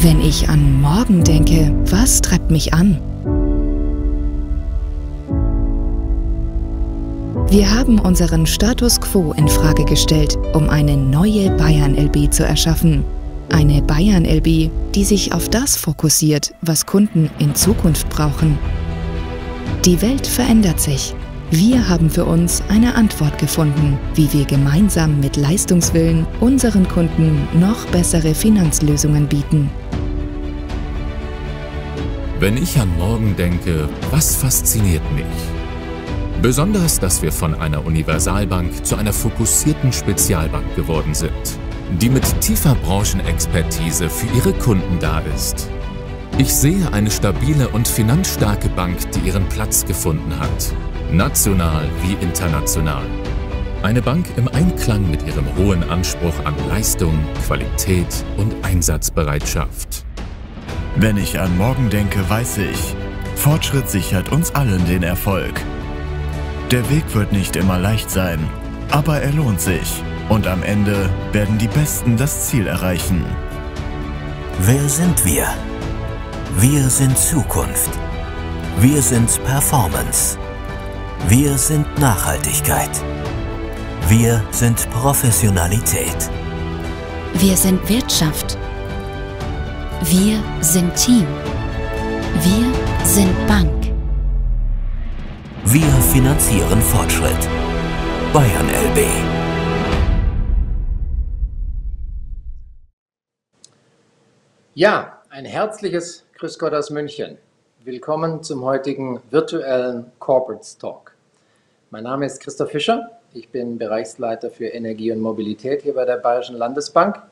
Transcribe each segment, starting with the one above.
Wenn ich an morgen denke, was treibt mich an? Wir haben unseren Status quo in Frage gestellt, um eine neue Bayern LB zu erschaffen. Eine Bayern LB, die sich auf das fokussiert, was Kunden in Zukunft brauchen. Die Welt verändert sich. Wir haben für uns eine Antwort gefunden, wie wir gemeinsam mit Leistungswillen unseren Kunden noch bessere Finanzlösungen bieten. Wenn ich an morgen denke, was fasziniert mich? Besonders, dass wir von einer Universalbank zu einer fokussierten Spezialbank geworden sind, die mit tiefer Branchenexpertise für ihre Kunden da ist. Ich sehe eine stabile und finanzstarke Bank, die ihren Platz gefunden hat, national wie international. Eine Bank im Einklang mit ihrem hohen Anspruch an Leistung, Qualität und Einsatzbereitschaft. Wenn ich an morgen denke, weiß ich, Fortschritt sichert uns allen den Erfolg. Der Weg wird nicht immer leicht sein, aber er lohnt sich. Und am Ende werden die Besten das Ziel erreichen. Wer sind wir? Wir sind Zukunft. Wir sind Performance. Wir sind Nachhaltigkeit. Wir sind Professionalität. Wir sind Wirtschaft. Wir sind Team. Wir sind Bank. Wir finanzieren Fortschritt. Bayern LB. Ja, ein herzliches Grüß Gott aus München. Willkommen zum heutigen virtuellen Corporate Talk. Mein Name ist Christoph Fischer. Ich bin Bereichsleiter für Energie und Mobilität hier bei der Bayerischen Landesbank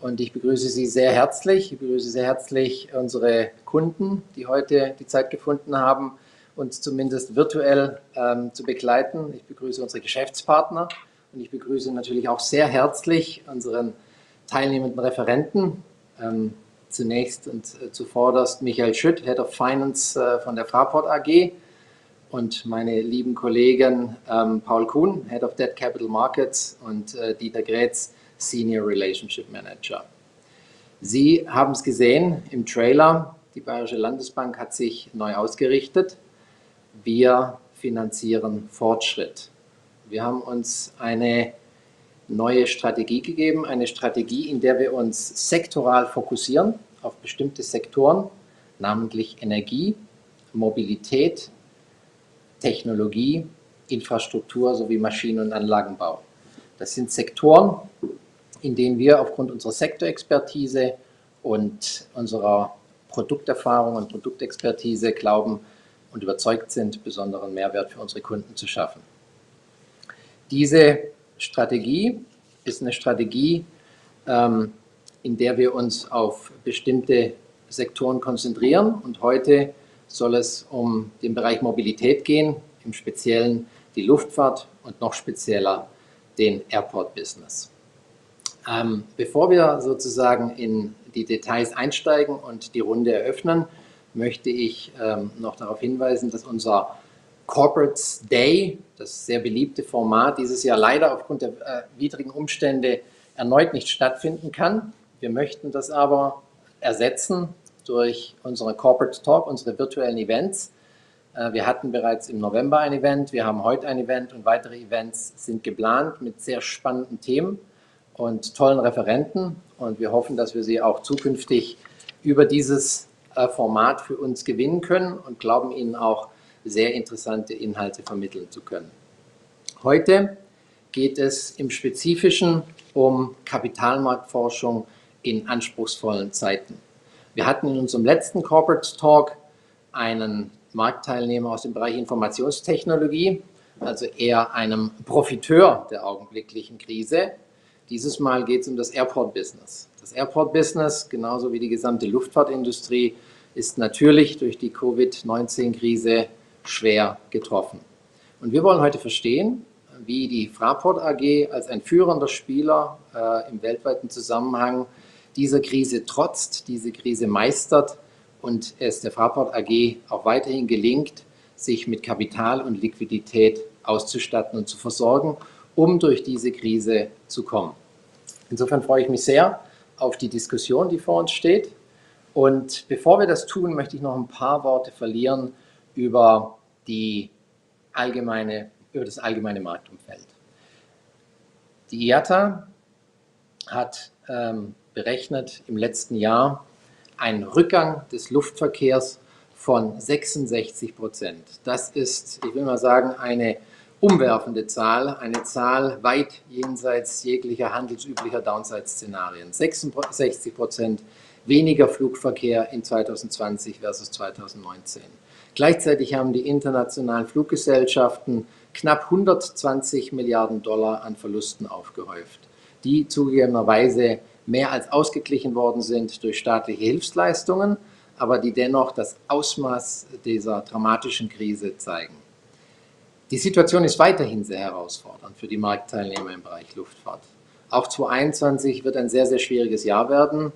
und ich begrüße Sie sehr herzlich. Ich begrüße sehr herzlich unsere Kunden, die heute die Zeit gefunden haben, uns zumindest virtuell ähm, zu begleiten. Ich begrüße unsere Geschäftspartner und ich begrüße natürlich auch sehr herzlich unseren teilnehmenden Referenten. Ähm, zunächst und äh, zuvorderst Michael Schütt, Head of Finance äh, von der Fraport AG und meine lieben Kollegen ähm, Paul Kuhn, Head of Debt Capital Markets und äh, Dieter Grätz, Senior Relationship Manager. Sie haben es gesehen im Trailer, die Bayerische Landesbank hat sich neu ausgerichtet wir finanzieren Fortschritt. Wir haben uns eine neue Strategie gegeben, eine Strategie, in der wir uns sektoral fokussieren auf bestimmte Sektoren, namentlich Energie, Mobilität, Technologie, Infrastruktur sowie Maschinen- und Anlagenbau. Das sind Sektoren, in denen wir aufgrund unserer Sektorexpertise und unserer Produkterfahrung und Produktexpertise glauben, und überzeugt sind, besonderen Mehrwert für unsere Kunden zu schaffen. Diese Strategie ist eine Strategie, ähm, in der wir uns auf bestimmte Sektoren konzentrieren. Und heute soll es um den Bereich Mobilität gehen, im Speziellen die Luftfahrt und noch spezieller den Airport-Business. Ähm, bevor wir sozusagen in die Details einsteigen und die Runde eröffnen, möchte ich ähm, noch darauf hinweisen, dass unser Corporate Day, das sehr beliebte Format, dieses Jahr leider aufgrund der äh, widrigen Umstände erneut nicht stattfinden kann. Wir möchten das aber ersetzen durch unsere Corporate Talk, unsere virtuellen Events. Äh, wir hatten bereits im November ein Event, wir haben heute ein Event und weitere Events sind geplant mit sehr spannenden Themen und tollen Referenten. Und wir hoffen, dass wir sie auch zukünftig über dieses äh, Format für uns gewinnen können und glauben Ihnen auch sehr interessante Inhalte vermitteln zu können. Heute geht es im Spezifischen um Kapitalmarktforschung in anspruchsvollen Zeiten. Wir hatten in unserem letzten Corporate Talk einen Marktteilnehmer aus dem Bereich Informationstechnologie, also eher einem Profiteur der augenblicklichen Krise. Dieses Mal geht es um das Airport-Business. Das Airport-Business, genauso wie die gesamte Luftfahrtindustrie, ist natürlich durch die Covid-19-Krise schwer getroffen. Und wir wollen heute verstehen, wie die Fraport AG als ein führender Spieler äh, im weltweiten Zusammenhang dieser Krise trotzt, diese Krise meistert und es der Fraport AG auch weiterhin gelingt, sich mit Kapital und Liquidität auszustatten und zu versorgen, um durch diese Krise zu kommen. Insofern freue ich mich sehr, auf die Diskussion, die vor uns steht. Und bevor wir das tun, möchte ich noch ein paar Worte verlieren über, die allgemeine, über das allgemeine Marktumfeld. Die IATA hat ähm, berechnet im letzten Jahr einen Rückgang des Luftverkehrs von 66 Prozent. Das ist, ich will mal sagen, eine umwerfende Zahl, eine Zahl weit jenseits jeglicher handelsüblicher Downside-Szenarien. 66 Prozent weniger Flugverkehr in 2020 versus 2019. Gleichzeitig haben die internationalen Fluggesellschaften knapp 120 Milliarden Dollar an Verlusten aufgehäuft, die zugegebenerweise mehr als ausgeglichen worden sind durch staatliche Hilfsleistungen, aber die dennoch das Ausmaß dieser dramatischen Krise zeigen. Die Situation ist weiterhin sehr herausfordernd für die Marktteilnehmer im Bereich Luftfahrt. Auch 2021 wird ein sehr, sehr schwieriges Jahr werden.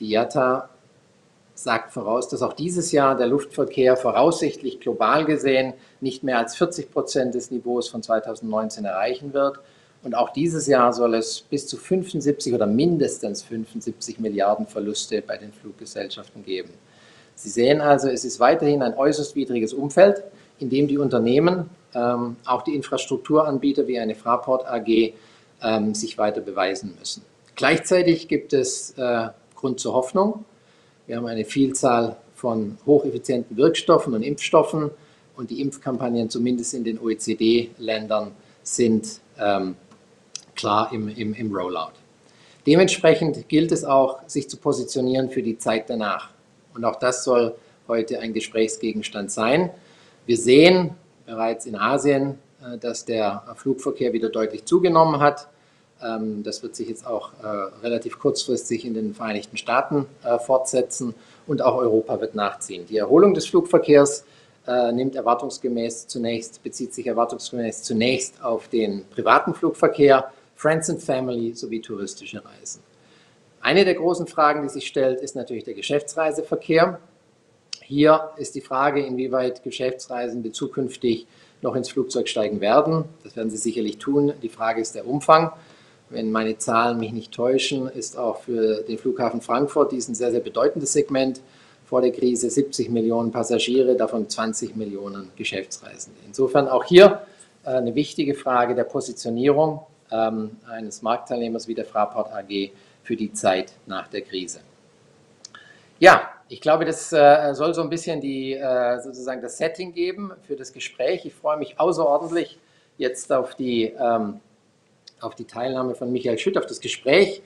Die IATA sagt voraus, dass auch dieses Jahr der Luftverkehr voraussichtlich global gesehen nicht mehr als 40 Prozent des Niveaus von 2019 erreichen wird. Und auch dieses Jahr soll es bis zu 75 oder mindestens 75 Milliarden Verluste bei den Fluggesellschaften geben. Sie sehen also, es ist weiterhin ein äußerst widriges Umfeld, in dem die Unternehmen, ähm, auch die Infrastrukturanbieter wie eine Fraport AG, ähm, sich weiter beweisen müssen. Gleichzeitig gibt es äh, Grund zur Hoffnung. Wir haben eine Vielzahl von hocheffizienten Wirkstoffen und Impfstoffen und die Impfkampagnen zumindest in den OECD-Ländern sind ähm, klar im, im, im Rollout. Dementsprechend gilt es auch, sich zu positionieren für die Zeit danach. Und auch das soll heute ein Gesprächsgegenstand sein. Wir sehen bereits in Asien, äh, dass der Flugverkehr wieder deutlich zugenommen hat. Ähm, das wird sich jetzt auch äh, relativ kurzfristig in den Vereinigten Staaten äh, fortsetzen und auch Europa wird nachziehen. Die Erholung des Flugverkehrs äh, nimmt erwartungsgemäß zunächst, bezieht sich erwartungsgemäß zunächst auf den privaten Flugverkehr, Friends and Family sowie touristische Reisen. Eine der großen Fragen, die sich stellt, ist natürlich der Geschäftsreiseverkehr. Hier ist die Frage, inwieweit Geschäftsreisende zukünftig noch ins Flugzeug steigen werden. Das werden sie sicherlich tun. Die Frage ist der Umfang wenn meine Zahlen mich nicht täuschen, ist auch für den Flughafen Frankfurt dies ein sehr, sehr bedeutendes Segment. Vor der Krise 70 Millionen Passagiere, davon 20 Millionen Geschäftsreisende. Insofern auch hier äh, eine wichtige Frage der Positionierung ähm, eines Marktteilnehmers wie der Fraport AG für die Zeit nach der Krise. Ja, ich glaube, das äh, soll so ein bisschen die, äh, sozusagen das Setting geben für das Gespräch. Ich freue mich außerordentlich jetzt auf die ähm, auf die Teilnahme von Michael Schütt, auf das Gespräch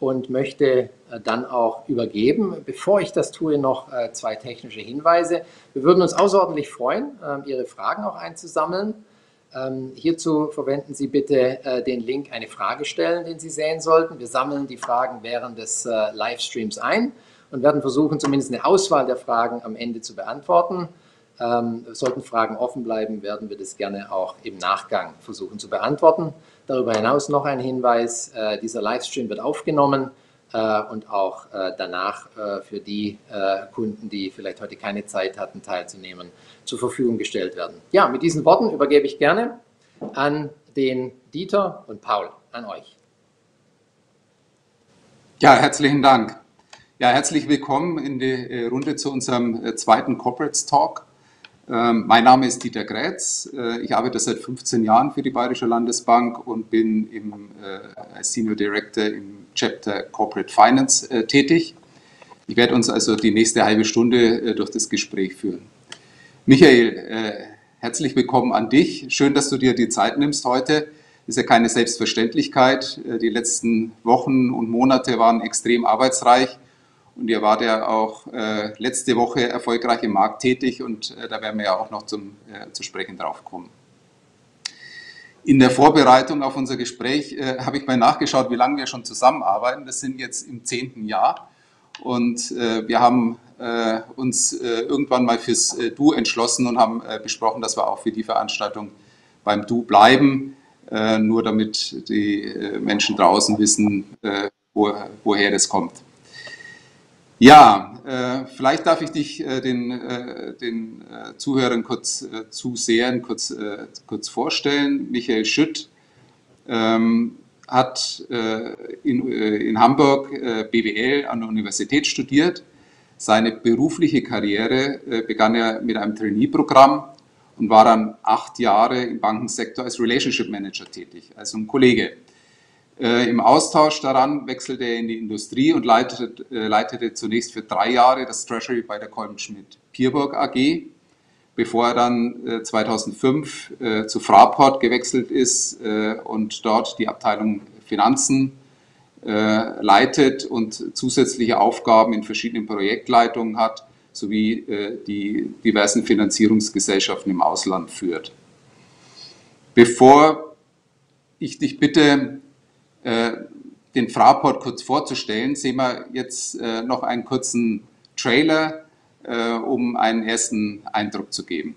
und möchte äh, dann auch übergeben. Bevor ich das tue, noch äh, zwei technische Hinweise. Wir würden uns außerordentlich freuen, ähm, Ihre Fragen auch einzusammeln. Ähm, hierzu verwenden Sie bitte äh, den Link Eine Frage stellen, den Sie sehen sollten. Wir sammeln die Fragen während des Livestreams ein und werden versuchen, zumindest eine Auswahl der Fragen am Ende zu beantworten. Ähm, sollten Fragen offen bleiben, werden wir das gerne auch im Nachgang versuchen zu beantworten. Darüber hinaus noch ein Hinweis, äh, dieser Livestream wird aufgenommen äh, und auch äh, danach für die Kunden, die vielleicht heute keine Zeit hatten, teilzunehmen, zur Verfügung gestellt werden. Ja, mit diesen Worten übergebe ich gerne an den Dieter und Paul, an euch. Ja, herzlichen Dank. Ja, herzlich willkommen in die Runde zu unserem zweiten Corporate Talk. Ähm, mein Name ist Dieter Grätz. Äh, ich arbeite seit 15 Jahren für die Bayerische Landesbank und bin im, äh, als Senior Director im Chapter Corporate Finance äh, tätig. Ich werde uns also die nächste halbe Stunde durch das Gespräch führen. Michael, herzlich willkommen an dich. Schön, dass du dir die Zeit nimmst heute. Ist ja keine Selbstverständlichkeit. Die letzten Wochen und Monate waren extrem arbeitsreich. Und ihr wart ja auch äh, letzte Woche erfolgreich im Markt tätig und äh, da werden wir ja auch noch zum, äh, zu sprechen drauf kommen. In der Vorbereitung auf unser Gespräch äh, habe ich mal nachgeschaut, wie lange wir schon zusammenarbeiten. Das sind jetzt im zehnten Jahr. Und äh, wir haben äh, uns irgendwann mal fürs Du entschlossen und haben besprochen, dass wir auch für die Veranstaltung beim Du bleiben, nur damit die Menschen draußen wissen, wo, woher das kommt. Ja, äh, vielleicht darf ich dich äh, den, äh, den äh, Zuhörern kurz äh, zusehen, kurz, äh, kurz vorstellen. Michael Schütt ähm, hat in, in Hamburg BWL an der Universität studiert. Seine berufliche Karriere begann er mit einem Trainee-Programm und war dann acht Jahre im Bankensektor als Relationship Manager tätig, also ein Kollege. Äh, Im Austausch daran wechselte er in die Industrie und leitete, äh, leitete zunächst für drei Jahre das Treasury bei der Kolben Schmidt Pierburg AG, bevor er dann äh, 2005 äh, zu Fraport gewechselt ist und dort die Abteilung Finanzen leitet und zusätzliche Aufgaben in verschiedenen Projektleitungen hat, sowie die diversen Finanzierungsgesellschaften im Ausland führt. Bevor ich dich bitte, den Fraport kurz vorzustellen, sehen wir jetzt äh, noch einen kurzen Trailer, äh, um einen ersten Eindruck zu geben.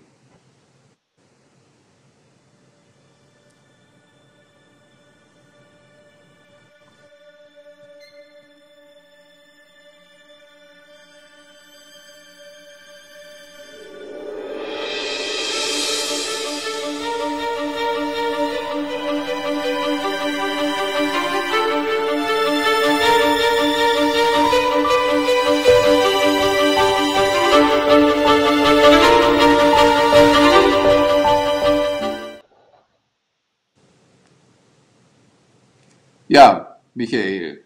Michael.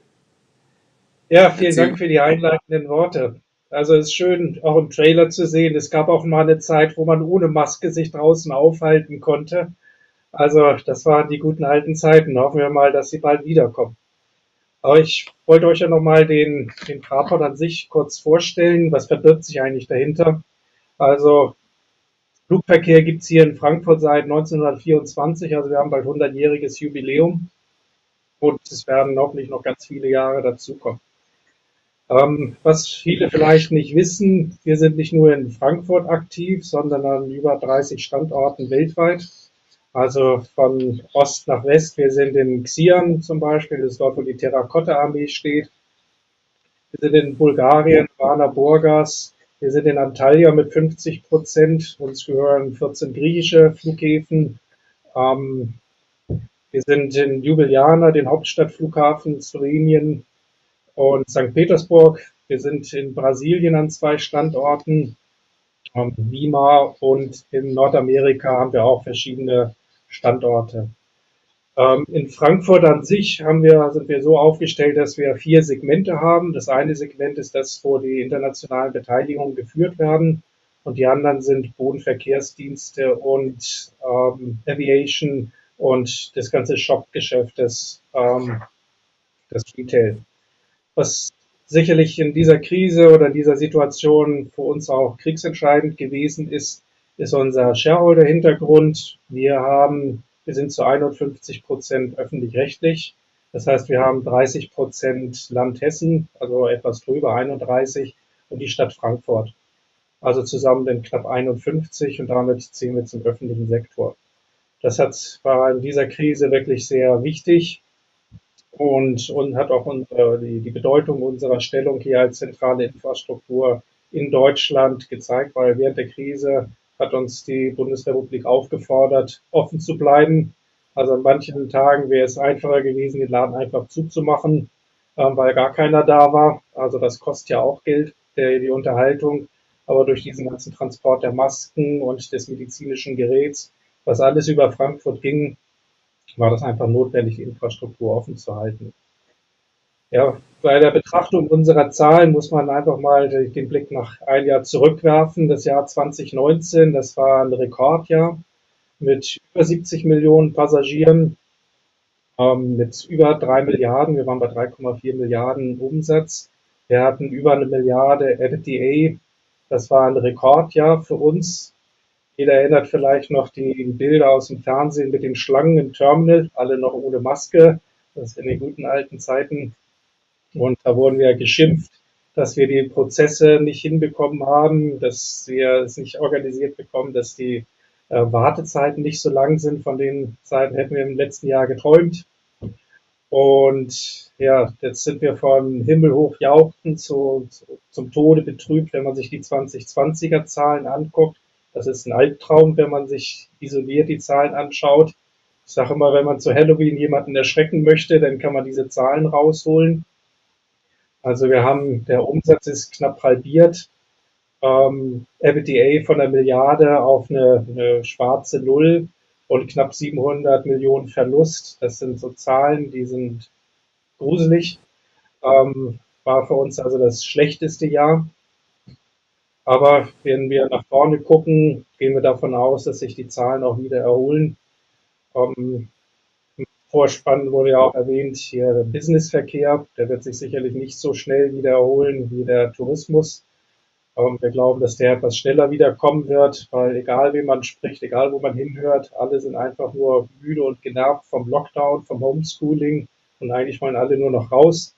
Ja, vielen Erzähl. Dank für die einleitenden Worte. Also es ist schön, auch im Trailer zu sehen. Es gab auch mal eine Zeit, wo man ohne Maske sich draußen aufhalten konnte. Also das waren die guten alten Zeiten. Hoffen wir mal, dass sie bald wiederkommen. Aber ich wollte euch ja nochmal den, den Fraport an sich kurz vorstellen. Was verbirgt sich eigentlich dahinter? Also Flugverkehr gibt es hier in Frankfurt seit 1924. Also wir haben bald 100-jähriges Jubiläum und es werden hoffentlich noch ganz viele Jahre dazukommen. Ähm, was viele vielleicht nicht wissen, wir sind nicht nur in Frankfurt aktiv, sondern an über 30 Standorten weltweit. Also von Ost nach West. Wir sind in Xi'an zum Beispiel, das ist dort, wo die Terrakotta-Armee steht. Wir sind in Bulgarien, Rana Burgas. Wir sind in Antalya mit 50 Prozent. Uns gehören 14 griechische Flughäfen. Ähm, wir sind in Ljubljana, den Hauptstadtflughafen Slowenien und St. Petersburg. Wir sind in Brasilien an zwei Standorten, ähm, Lima und in Nordamerika haben wir auch verschiedene Standorte. Ähm, in Frankfurt an sich haben wir, sind wir so aufgestellt, dass wir vier Segmente haben. Das eine Segment ist das, wo die internationalen Beteiligungen geführt werden. Und die anderen sind Bodenverkehrsdienste und ähm, Aviation und das ganze Shop-Geschäft, das, ähm, das Retail. Was sicherlich in dieser Krise oder dieser Situation für uns auch kriegsentscheidend gewesen ist, ist unser Shareholder-Hintergrund. Wir haben, wir sind zu 51 Prozent öffentlich-rechtlich. Das heißt, wir haben 30 Prozent Land Hessen, also etwas drüber 31 und die Stadt Frankfurt. Also zusammen dann knapp 51 und damit zählen wir zum öffentlichen Sektor. Das hat, war in dieser Krise wirklich sehr wichtig und, und hat auch unsere, die, die Bedeutung unserer Stellung hier als zentrale Infrastruktur in Deutschland gezeigt, weil während der Krise hat uns die Bundesrepublik aufgefordert, offen zu bleiben. Also an manchen Tagen wäre es einfacher gewesen, den Laden einfach zuzumachen, ähm, weil gar keiner da war. Also das kostet ja auch Geld, der, die Unterhaltung. Aber durch diesen ganzen Transport der Masken und des medizinischen Geräts was alles über Frankfurt ging, war das einfach notwendig, die Infrastruktur offen zu halten. Ja, bei der Betrachtung unserer Zahlen muss man einfach mal den Blick nach ein Jahr zurückwerfen. Das Jahr 2019, das war ein Rekordjahr mit über 70 Millionen Passagieren, ähm, mit über drei Milliarden. Wir waren bei 3,4 Milliarden Umsatz. Wir hatten über eine Milliarde EBITDA. Das war ein Rekordjahr für uns. Jeder erinnert vielleicht noch die Bilder aus dem Fernsehen mit den Schlangen im Terminal, alle noch ohne Maske. Das ist in den guten alten Zeiten. Und da wurden wir geschimpft, dass wir die Prozesse nicht hinbekommen haben, dass wir es nicht organisiert bekommen, dass die äh, Wartezeiten nicht so lang sind. Von den Zeiten hätten wir im letzten Jahr geträumt. Und ja, jetzt sind wir von Himmel hoch jauchten zu, zu, zum Tode betrübt, wenn man sich die 2020er Zahlen anguckt. Das ist ein Albtraum, wenn man sich isoliert die Zahlen anschaut. Ich sage immer, wenn man zu Halloween jemanden erschrecken möchte, dann kann man diese Zahlen rausholen. Also wir haben, der Umsatz ist knapp halbiert, ähm, EBITDA von einer Milliarde auf eine, eine schwarze Null und knapp 700 Millionen Verlust. Das sind so Zahlen, die sind gruselig. Ähm, war für uns also das schlechteste Jahr. Aber wenn wir nach vorne gucken, gehen wir davon aus, dass sich die Zahlen auch wieder erholen. Ähm, Vorspann wurde ja auch erwähnt, hier der Businessverkehr, der wird sich sicherlich nicht so schnell wieder erholen wie der Tourismus. Ähm, wir glauben, dass der etwas schneller wiederkommen wird, weil egal wie man spricht, egal wo man hinhört, alle sind einfach nur müde und genervt vom Lockdown, vom Homeschooling und eigentlich wollen alle nur noch raus.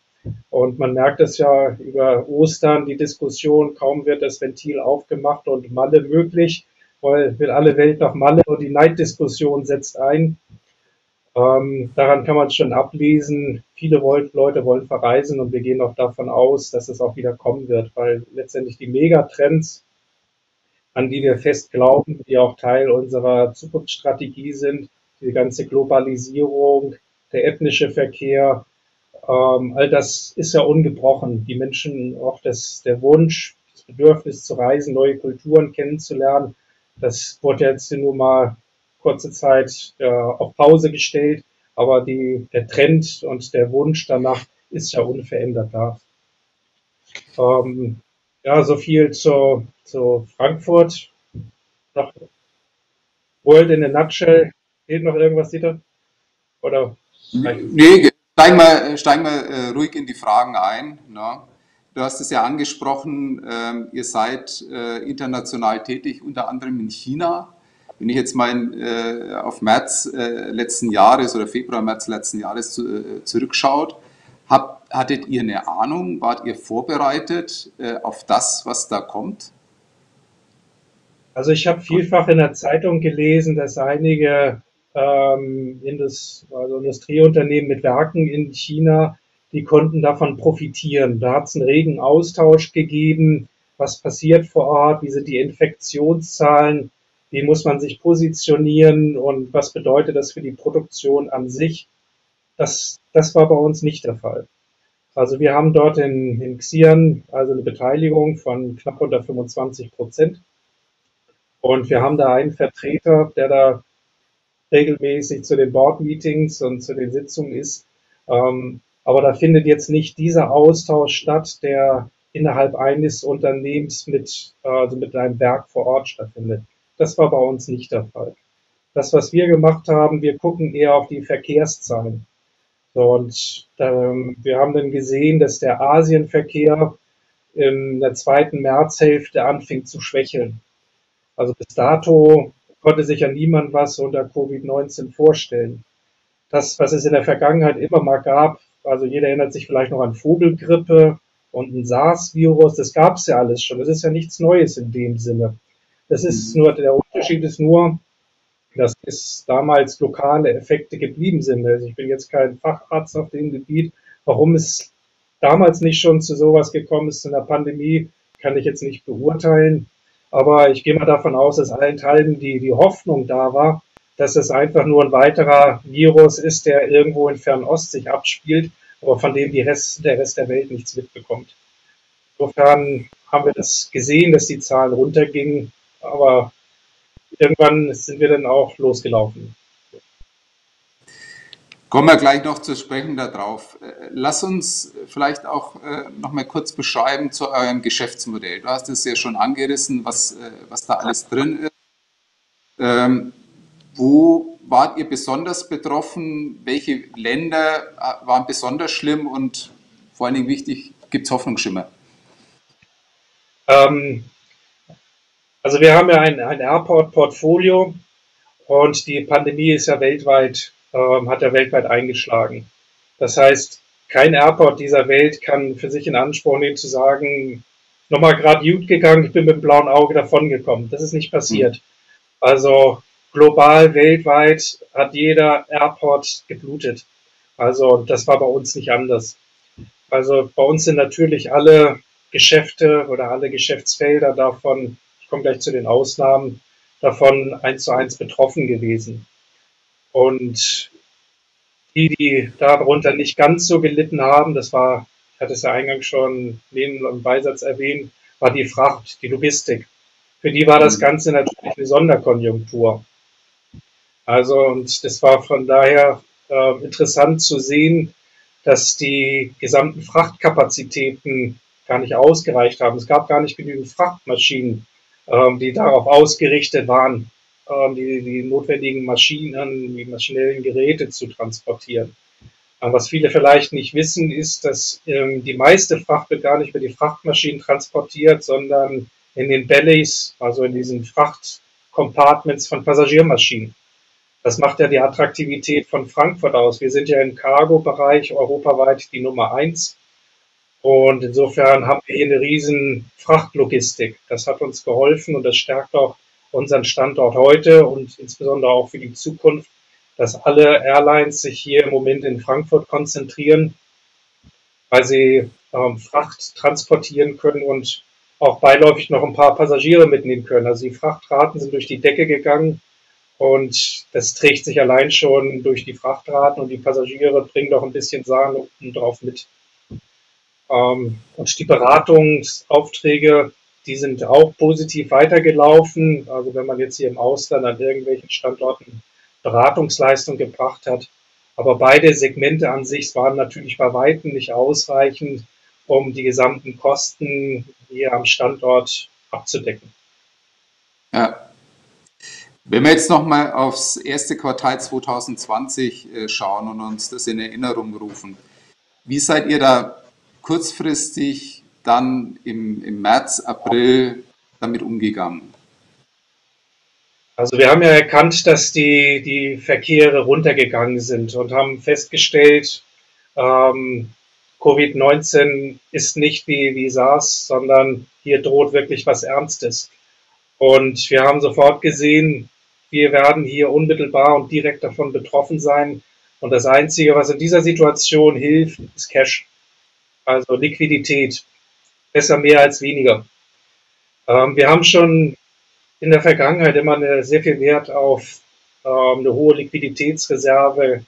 Und man merkt es ja über Ostern, die Diskussion, kaum wird das Ventil aufgemacht und Malle möglich, weil will alle Welt nach Malle und die Neiddiskussion setzt ein. Ähm, daran kann man schon ablesen, viele Leute wollen verreisen und wir gehen auch davon aus, dass es auch wieder kommen wird, weil letztendlich die Megatrends, an die wir fest glauben, die auch Teil unserer Zukunftsstrategie sind, die ganze Globalisierung, der ethnische Verkehr, ähm, all das ist ja ungebrochen. Die Menschen, auch das, der Wunsch, das Bedürfnis zu reisen, neue Kulturen kennenzulernen, das wurde jetzt nur mal kurze Zeit äh, auf Pause gestellt, aber die, der Trend und der Wunsch danach ist ja unverändert da. Ähm, ja, so viel zu, zu Frankfurt. Noch World in a Nutshell. Fehlt noch irgendwas, Dieter? Oder? Nee, steigen wir, steigen wir äh, ruhig in die Fragen ein. Ne? Du hast es ja angesprochen, ähm, ihr seid äh, international tätig, unter anderem in China. Wenn ich jetzt mal äh, auf März äh, letzten Jahres oder Februar, März letzten Jahres zu, äh, zurückschaut, hab, hattet ihr eine Ahnung, wart ihr vorbereitet äh, auf das, was da kommt? Also ich habe vielfach in der Zeitung gelesen, dass einige ähm, Indus, also Industrieunternehmen mit Werken in China, die konnten davon profitieren. Da hat es einen regen Austausch gegeben, was passiert vor Ort, wie sind die Infektionszahlen, wie muss man sich positionieren und was bedeutet das für die Produktion an sich. Das, das war bei uns nicht der Fall. Also wir haben dort in, in Xi'an also eine Beteiligung von knapp unter 25 Prozent. Und wir haben da einen Vertreter, der da regelmäßig zu den Board-Meetings und zu den Sitzungen ist. Ähm, aber da findet jetzt nicht dieser Austausch statt, der innerhalb eines Unternehmens mit, also mit einem Werk vor Ort stattfindet. Das war bei uns nicht der Fall. Das, was wir gemacht haben, wir gucken eher auf die Verkehrszahlen. Und ähm, wir haben dann gesehen, dass der Asienverkehr in der zweiten Märzhälfte anfing zu schwächeln. Also bis dato konnte sich ja niemand was unter Covid-19 vorstellen. Das, was es in der Vergangenheit immer mal gab, also jeder erinnert sich vielleicht noch an Vogelgrippe und ein SARS-Virus, das gab es ja alles schon. Das ist ja nichts Neues in dem Sinne. Das ist mhm. nur, der Unterschied ist nur, dass es damals lokale Effekte geblieben sind. Also ich bin jetzt kein Facharzt auf dem Gebiet. Warum es damals nicht schon zu sowas gekommen ist, zu einer Pandemie, kann ich jetzt nicht beurteilen. Aber ich gehe mal davon aus, dass allen Teilen die, die Hoffnung da war, dass es einfach nur ein weiterer Virus ist, der irgendwo in Fernost sich abspielt, aber von dem Rest, der Rest der Welt nichts mitbekommt. Insofern haben wir das gesehen, dass die Zahlen runtergingen, aber irgendwann sind wir dann auch losgelaufen. Kommen wir gleich noch zu sprechen darauf. Äh, lass uns vielleicht auch äh, noch mal kurz beschreiben zu eurem Geschäftsmodell. Du hast es ja schon angerissen, was, äh, was da alles drin ist. Ähm, wo wart ihr besonders betroffen? Welche Länder waren besonders schlimm? Und vor allen Dingen wichtig, gibt es Hoffnungsschimmer? Ähm, also wir haben ja ein, ein Airport-Portfolio und die Pandemie ist ja weltweit ähm, hat er weltweit eingeschlagen. Das heißt, kein Airport dieser Welt kann für sich in Anspruch nehmen zu sagen, nochmal gerade gut gegangen, ich bin mit dem blauen Auge davongekommen. Das ist nicht passiert. Mhm. Also global, weltweit hat jeder Airport geblutet. Also das war bei uns nicht anders. Also bei uns sind natürlich alle Geschäfte oder alle Geschäftsfelder davon, ich komme gleich zu den Ausnahmen, davon eins zu eins betroffen gewesen. Und die, die darunter nicht ganz so gelitten haben, das war hatte es ja eingangs schon neben einem Beisatz erwähnt, war die Fracht, die Logistik. Für die war das mhm. Ganze natürlich eine Sonderkonjunktur. Also, und das war von daher äh, interessant zu sehen, dass die gesamten Frachtkapazitäten gar nicht ausgereicht haben. Es gab gar nicht genügend Frachtmaschinen, ähm, die darauf ausgerichtet waren, die, die notwendigen Maschinen, die maschinellen Geräte zu transportieren. Was viele vielleicht nicht wissen, ist, dass ähm, die meiste Fracht wird gar nicht über die Frachtmaschinen transportiert, sondern in den Bellies, also in diesen Frachtcompartments von Passagiermaschinen. Das macht ja die Attraktivität von Frankfurt aus. Wir sind ja im Cargo-Bereich europaweit die Nummer eins. Und insofern haben wir hier eine riesen Frachtlogistik. Das hat uns geholfen und das stärkt auch unseren Standort heute und insbesondere auch für die Zukunft, dass alle Airlines sich hier im Moment in Frankfurt konzentrieren, weil sie ähm, Fracht transportieren können und auch beiläufig noch ein paar Passagiere mitnehmen können. Also die Frachtraten sind durch die Decke gegangen und das trägt sich allein schon durch die Frachtraten und die Passagiere bringen doch ein bisschen Sahne drauf mit. Ähm, und die Beratungsaufträge, die sind auch positiv weitergelaufen. Also wenn man jetzt hier im Ausland an irgendwelchen Standorten Beratungsleistung gebracht hat. Aber beide Segmente an sich waren natürlich bei Weitem nicht ausreichend, um die gesamten Kosten hier am Standort abzudecken. Ja, wenn wir jetzt nochmal aufs erste Quartal 2020 äh, schauen und uns das in Erinnerung rufen, wie seid ihr da kurzfristig dann im, im März, April damit umgegangen? Also wir haben ja erkannt, dass die, die Verkehre runtergegangen sind und haben festgestellt, ähm, Covid-19 ist nicht wie, wie SARS, sondern hier droht wirklich was Ernstes. Und wir haben sofort gesehen, wir werden hier unmittelbar und direkt davon betroffen sein. Und das Einzige, was in dieser Situation hilft, ist Cash. Also Liquidität. Besser mehr als weniger. Ähm, wir haben schon in der Vergangenheit immer eine, sehr viel Wert auf ähm, eine hohe Liquiditätsreserve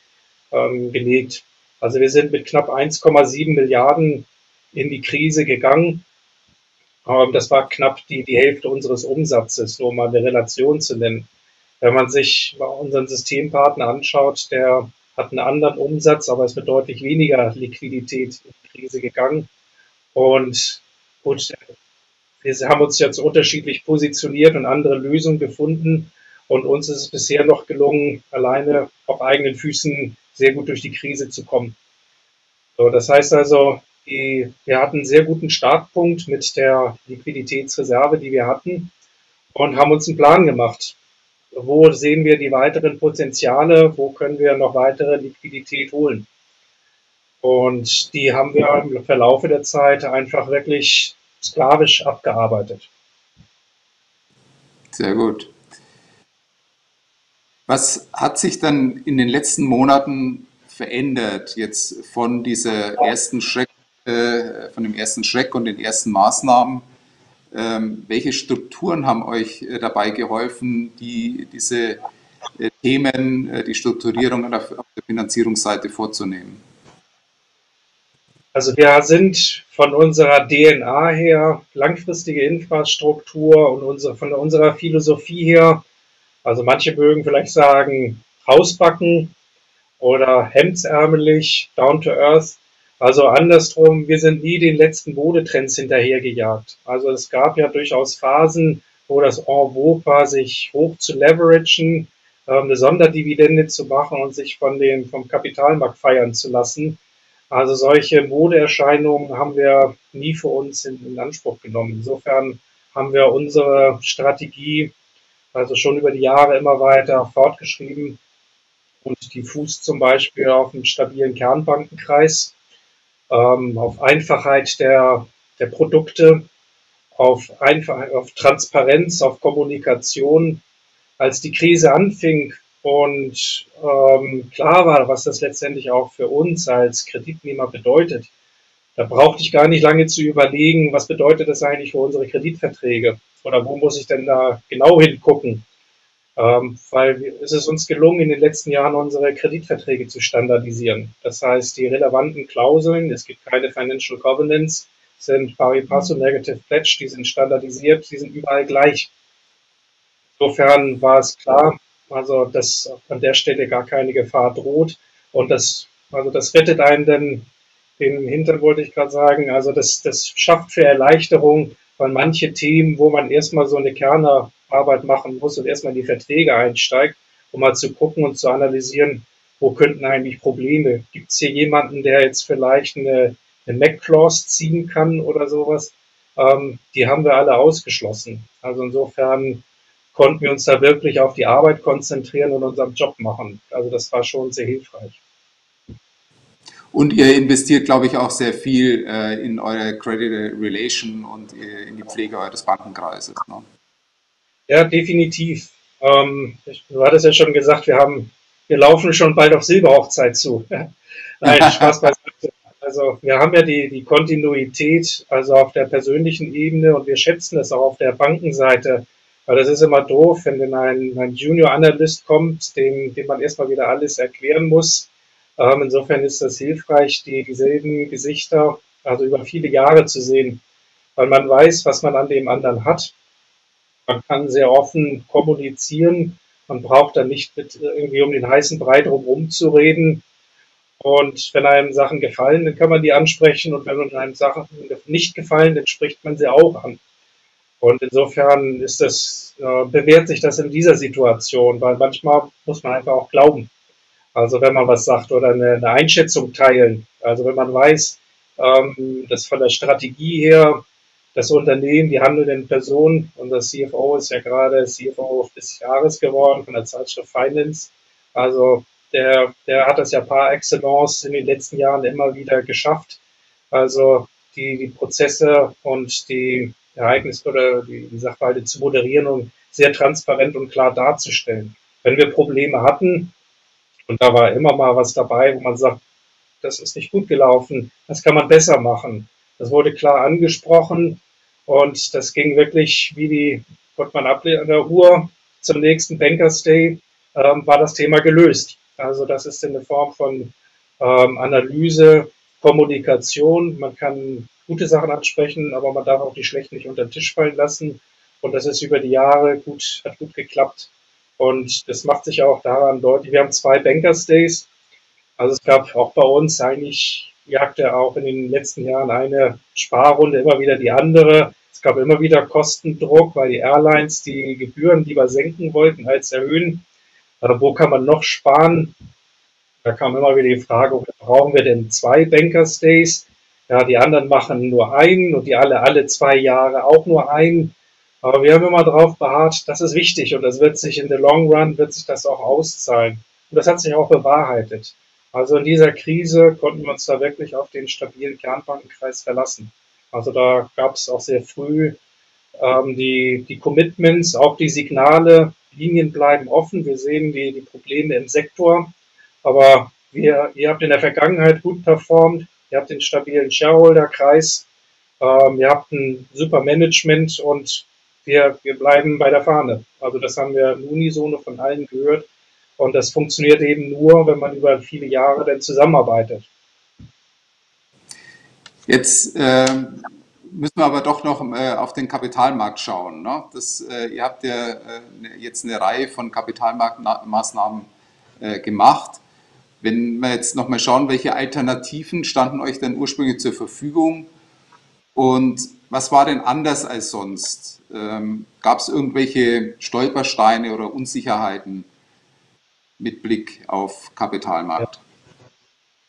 ähm, gelegt. Also wir sind mit knapp 1,7 Milliarden in die Krise gegangen. Ähm, das war knapp die, die Hälfte unseres Umsatzes, nur um mal eine Relation zu nennen. Wenn man sich unseren Systempartner anschaut, der hat einen anderen Umsatz, aber ist mit deutlich weniger Liquidität in die Krise gegangen. Und gut, wir haben uns jetzt unterschiedlich positioniert und andere Lösungen gefunden. Und uns ist es bisher noch gelungen, alleine auf eigenen Füßen sehr gut durch die Krise zu kommen. So, das heißt also, die, wir hatten einen sehr guten Startpunkt mit der Liquiditätsreserve, die wir hatten und haben uns einen Plan gemacht wo sehen wir die weiteren Potenziale, wo können wir noch weitere Liquidität holen. Und die haben wir im Verlaufe der Zeit einfach wirklich sklavisch abgearbeitet. Sehr gut. Was hat sich dann in den letzten Monaten verändert, jetzt von dieser ersten Schreck, äh, von dem ersten Schreck und den ersten Maßnahmen ähm, welche Strukturen haben euch äh, dabei geholfen, die, diese äh, Themen, äh, die Strukturierung auf, auf der Finanzierungsseite vorzunehmen? Also wir sind von unserer DNA her langfristige Infrastruktur und unsere, von unserer Philosophie her, also manche mögen vielleicht sagen Hausbacken oder hemdsärmelig, down to earth. Also andersrum, wir sind nie den letzten Modetrends hinterhergejagt. Also es gab ja durchaus Phasen, wo das en vogue war, sich hoch zu leveragen, ähm, eine Sonderdividende zu machen und sich von dem, vom Kapitalmarkt feiern zu lassen. Also solche Modeerscheinungen haben wir nie für uns in, in Anspruch genommen. Insofern haben wir unsere Strategie also schon über die Jahre immer weiter fortgeschrieben und die fußt zum Beispiel auf einem stabilen Kernbankenkreis ähm, auf Einfachheit der, der Produkte, auf, Einfach auf Transparenz, auf Kommunikation. Als die Krise anfing und ähm, klar war, was das letztendlich auch für uns als Kreditnehmer bedeutet, da brauchte ich gar nicht lange zu überlegen, was bedeutet das eigentlich für unsere Kreditverträge oder wo muss ich denn da genau hingucken. ähm, weil es ist uns gelungen, in den letzten Jahren unsere Kreditverträge zu standardisieren. Das heißt, die relevanten Klauseln, es gibt keine Financial Covenants, sind pari passu negative pledge, die sind standardisiert, die sind überall gleich. Insofern war es klar, also dass an der Stelle gar keine Gefahr droht und das, also das rettet einen dann den Hintern wollte ich gerade sagen. Also das, das schafft für Erleichterung, weil manche Themen, wo man erstmal so eine Kernarbeit machen muss und erstmal in die Verträge einsteigt, um mal zu gucken und zu analysieren, wo könnten eigentlich Probleme? Gibt es hier jemanden, der jetzt vielleicht eine, eine Mac-Clause ziehen kann oder sowas? Ähm, die haben wir alle ausgeschlossen. Also insofern konnten wir uns da wirklich auf die Arbeit konzentrieren und unseren Job machen. Also das war schon sehr hilfreich. Und ihr investiert, glaube ich, auch sehr viel äh, in eure Credit Relation und äh, in die Pflege eures Bankenkreises. Ne? Ja, definitiv. Ähm, du hattest ja schon gesagt, wir haben, wir laufen schon bald auf Silberhochzeit zu. Nein, Spaß beiseite. Also wir haben ja die, die Kontinuität, also auf der persönlichen Ebene und wir schätzen das auch auf der Bankenseite. Weil das ist immer doof, wenn dann ein, ein Junior-Analyst kommt, dem, dem man erstmal wieder alles erklären muss ähm, insofern ist das hilfreich, die, dieselben Gesichter also über viele Jahre zu sehen, weil man weiß, was man an dem anderen hat. Man kann sehr offen kommunizieren. Man braucht dann nicht mit irgendwie um den heißen Brei drum zu reden. Und wenn einem Sachen gefallen, dann kann man die ansprechen. Und wenn einem Sachen nicht gefallen, dann spricht man sie auch an. Und insofern ist das, äh, bewährt sich das in dieser Situation, weil manchmal muss man einfach auch glauben. Also wenn man was sagt oder eine, eine Einschätzung teilen. Also wenn man weiß, ähm, dass von der Strategie her das Unternehmen, die handelnden Personen, das CFO ist ja gerade CFO des Jahres geworden von der Zeitschrift Finance. Also der, der hat das ja par excellence in den letzten Jahren immer wieder geschafft. Also die, die Prozesse und die Ereignisse oder die, die Sachverhalte zu moderieren und sehr transparent und klar darzustellen. Wenn wir Probleme hatten, und da war immer mal was dabei, wo man sagt, das ist nicht gut gelaufen, das kann man besser machen. Das wurde klar angesprochen und das ging wirklich wie die Gottmann ab an der Uhr zum nächsten Bankers Day, ähm, war das Thema gelöst. Also das ist in der Form von ähm, Analyse, Kommunikation. Man kann gute Sachen ansprechen, aber man darf auch die schlechten nicht unter den Tisch fallen lassen. Und das ist über die Jahre gut, hat gut geklappt. Und das macht sich auch daran deutlich. Wir haben zwei Bankers Days. Also es gab auch bei uns eigentlich, jagte auch in den letzten Jahren eine Sparrunde immer wieder die andere. Es gab immer wieder Kostendruck, weil die Airlines die Gebühren lieber senken wollten als erhöhen. Also wo kann man noch sparen? Da kam immer wieder die Frage, brauchen wir denn zwei Bankers Days? Ja, die anderen machen nur einen und die alle alle zwei Jahre auch nur einen. Aber wir haben immer darauf beharrt, das ist wichtig und das wird sich in the long run, wird sich das auch auszahlen. Und das hat sich auch bewahrheitet. Also in dieser Krise konnten wir uns da wirklich auf den stabilen Kernbankenkreis verlassen. Also da gab es auch sehr früh ähm, die, die Commitments, auch die Signale, Linien bleiben offen. Wir sehen die, die Probleme im Sektor. Aber wir, ihr habt in der Vergangenheit gut performt. Ihr habt den stabilen Shareholder-Kreis. Ähm, ihr habt ein super Management und wir, wir bleiben bei der Fahne. Also das haben wir unisono von allen gehört. Und das funktioniert eben nur, wenn man über viele Jahre dann zusammenarbeitet. Jetzt äh, müssen wir aber doch noch äh, auf den Kapitalmarkt schauen. Ne? Das, äh, ihr habt ja äh, jetzt eine Reihe von Kapitalmarktmaßnahmen äh, gemacht. Wenn wir jetzt nochmal schauen, welche Alternativen standen euch denn ursprünglich zur Verfügung und was war denn anders als sonst? Ähm, Gab es irgendwelche Stolpersteine oder Unsicherheiten mit Blick auf Kapitalmarkt?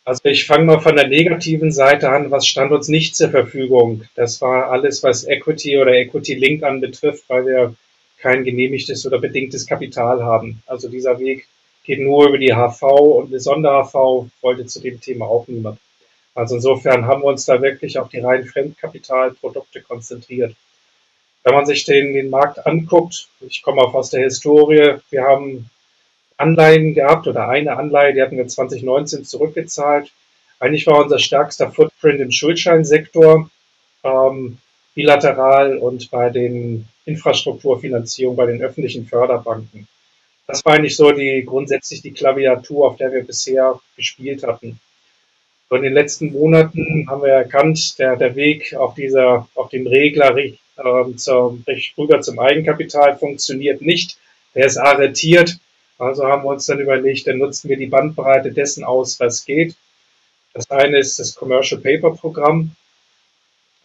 Also ich fange mal von der negativen Seite an. Was stand uns nicht zur Verfügung? Das war alles, was Equity oder Equity Link anbetrifft, weil wir kein genehmigtes oder bedingtes Kapital haben. Also dieser Weg geht nur über die HV und eine Sonder-HV wollte zu dem Thema auch niemand. Also insofern haben wir uns da wirklich auf die reinen Fremdkapitalprodukte konzentriert. Wenn man sich den, den Markt anguckt, ich komme auch aus der Historie, wir haben Anleihen gehabt oder eine Anleihe, die hatten wir 2019 zurückgezahlt. Eigentlich war unser stärkster Footprint im Schuldscheinsektor, ähm, bilateral und bei den Infrastrukturfinanzierungen, bei den öffentlichen Förderbanken. Das war eigentlich so die grundsätzlich die Klaviatur, auf der wir bisher gespielt hatten. Und in den letzten Monaten haben wir erkannt, der, der Weg auf dieser, auf dem Regler äh, zum, rüber zum Eigenkapital funktioniert nicht. Der ist arretiert. Also haben wir uns dann überlegt, dann nutzen wir die Bandbreite dessen aus, was geht. Das eine ist das Commercial Paper Programm.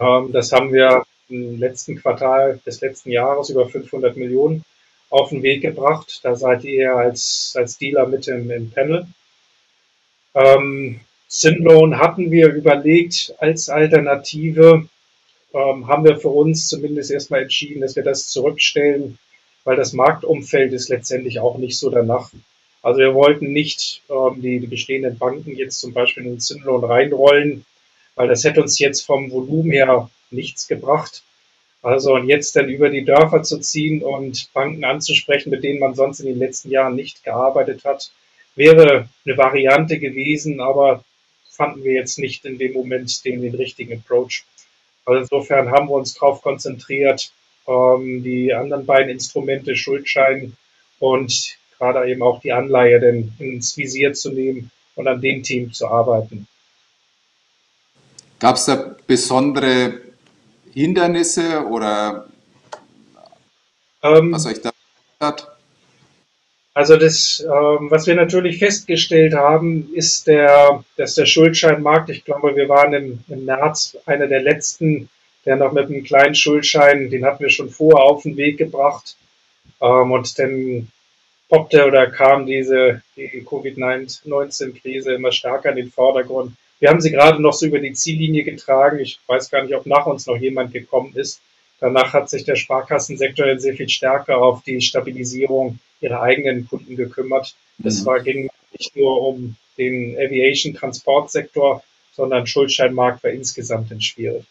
Ähm, das haben wir im letzten Quartal des letzten Jahres über 500 Millionen auf den Weg gebracht. Da seid ihr als, als Dealer mit im, im Panel. Ähm, Synloan hatten wir überlegt als Alternative, ähm, haben wir für uns zumindest erstmal entschieden, dass wir das zurückstellen, weil das Marktumfeld ist letztendlich auch nicht so danach. Also wir wollten nicht ähm, die, die bestehenden Banken jetzt zum Beispiel in den Synloan reinrollen, weil das hätte uns jetzt vom Volumen her nichts gebracht. Also und jetzt dann über die Dörfer zu ziehen und Banken anzusprechen, mit denen man sonst in den letzten Jahren nicht gearbeitet hat, wäre eine Variante gewesen, aber fanden wir jetzt nicht in dem Moment den, den richtigen Approach. Also insofern haben wir uns darauf konzentriert, ähm, die anderen beiden Instrumente, Schuldschein und gerade eben auch die Anleihe denn ins Visier zu nehmen und an dem Team zu arbeiten. Gab es da besondere Hindernisse oder ähm, was euch da hat? Also das, ähm, was wir natürlich festgestellt haben, ist der, dass der Schuldscheinmarkt, ich glaube, wir waren im, im März einer der letzten, der noch mit einem kleinen Schuldschein, den hatten wir schon vorher auf den Weg gebracht. Ähm, und dann poppte oder kam diese die Covid-19-Krise immer stärker in den Vordergrund. Wir haben sie gerade noch so über die Ziellinie getragen. Ich weiß gar nicht, ob nach uns noch jemand gekommen ist. Danach hat sich der Sparkassensektor sehr viel stärker auf die Stabilisierung ihrer eigenen Kunden gekümmert. Es mhm. war, ging nicht nur um den Aviation-Transportsektor, sondern Schuldscheinmarkt war insgesamt schwierig.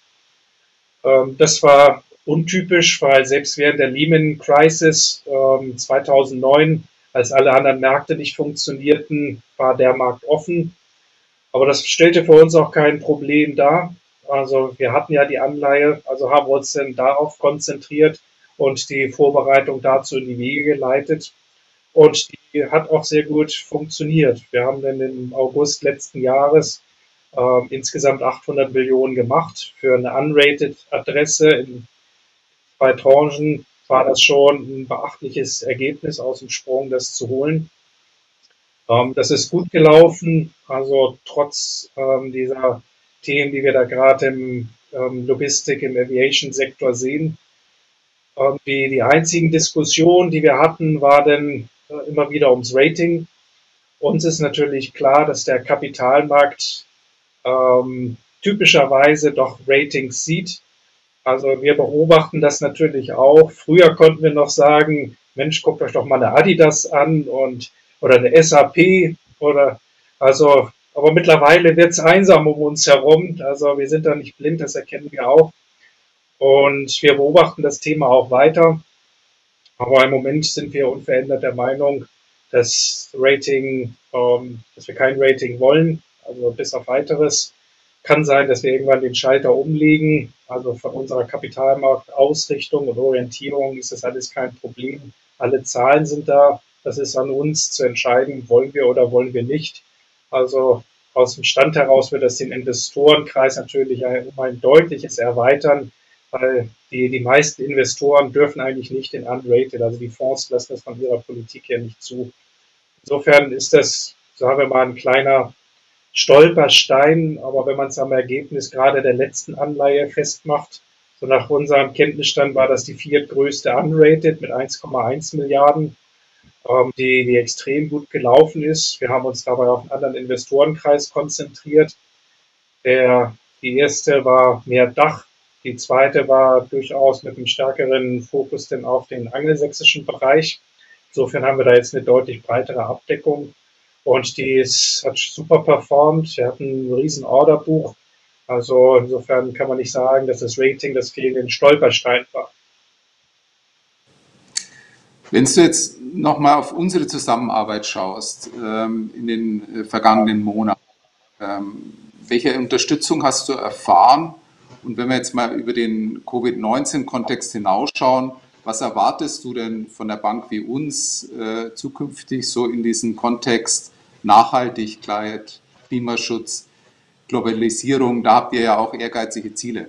Ähm, das war untypisch, weil selbst während der Lehman Crisis ähm, 2009, als alle anderen Märkte nicht funktionierten, war der Markt offen. Aber das stellte für uns auch kein Problem dar. Also wir hatten ja die Anleihe, also haben uns dann darauf konzentriert und die Vorbereitung dazu in die Wege geleitet. Und die hat auch sehr gut funktioniert. Wir haben dann im August letzten Jahres äh, insgesamt 800 Millionen gemacht. Für eine unrated Adresse in zwei Tranchen war das schon ein beachtliches Ergebnis aus dem Sprung, das zu holen. Ähm, das ist gut gelaufen, also trotz ähm, dieser Themen, die wir da gerade im ähm, Logistik, im Aviation-Sektor sehen. Ähm, die, die einzigen Diskussionen, die wir hatten, waren äh, immer wieder ums Rating. Uns ist natürlich klar, dass der Kapitalmarkt ähm, typischerweise doch Ratings sieht. Also wir beobachten das natürlich auch. Früher konnten wir noch sagen, Mensch, guckt euch doch mal eine Adidas an und oder eine SAP oder also aber mittlerweile wird es einsam um uns herum. Also wir sind da nicht blind, das erkennen wir auch. Und wir beobachten das Thema auch weiter. Aber im Moment sind wir unverändert der Meinung, dass Rating, ähm, dass wir kein Rating wollen, also bis auf weiteres. Kann sein, dass wir irgendwann den Schalter umlegen. Also von unserer Kapitalmarktausrichtung und Orientierung ist das alles kein Problem. Alle Zahlen sind da. Das ist an uns zu entscheiden, wollen wir oder wollen wir nicht. Also aus dem Stand heraus wird das den Investorenkreis natürlich um ein deutliches erweitern, weil die, die meisten Investoren dürfen eigentlich nicht in unrated, also die Fonds lassen das von ihrer Politik her nicht zu. Insofern ist das, sagen wir mal, ein kleiner Stolperstein, aber wenn man es am Ergebnis gerade der letzten Anleihe festmacht, so nach unserem Kenntnisstand war das die viertgrößte unrated mit 1,1 Milliarden ähm, die, die extrem gut gelaufen ist. Wir haben uns dabei auf einen anderen Investorenkreis konzentriert. Der, die erste war mehr Dach, die zweite war durchaus mit einem stärkeren Fokus denn auf den angelsächsischen Bereich. Insofern haben wir da jetzt eine deutlich breitere Abdeckung. Und die ist, hat super performt. Wir hatten ein riesen Orderbuch. Also insofern kann man nicht sagen, dass das Rating das fehlende Stolperstein war. Wenn du jetzt nochmal auf unsere Zusammenarbeit schaust ähm, in den äh, vergangenen Monaten, ähm, welche Unterstützung hast du erfahren? Und wenn wir jetzt mal über den Covid-19-Kontext hinausschauen, Was erwartest du denn von der Bank wie uns äh, zukünftig so in diesem Kontext Nachhaltigkeit, Klimaschutz, Globalisierung? Da habt ihr ja auch ehrgeizige Ziele.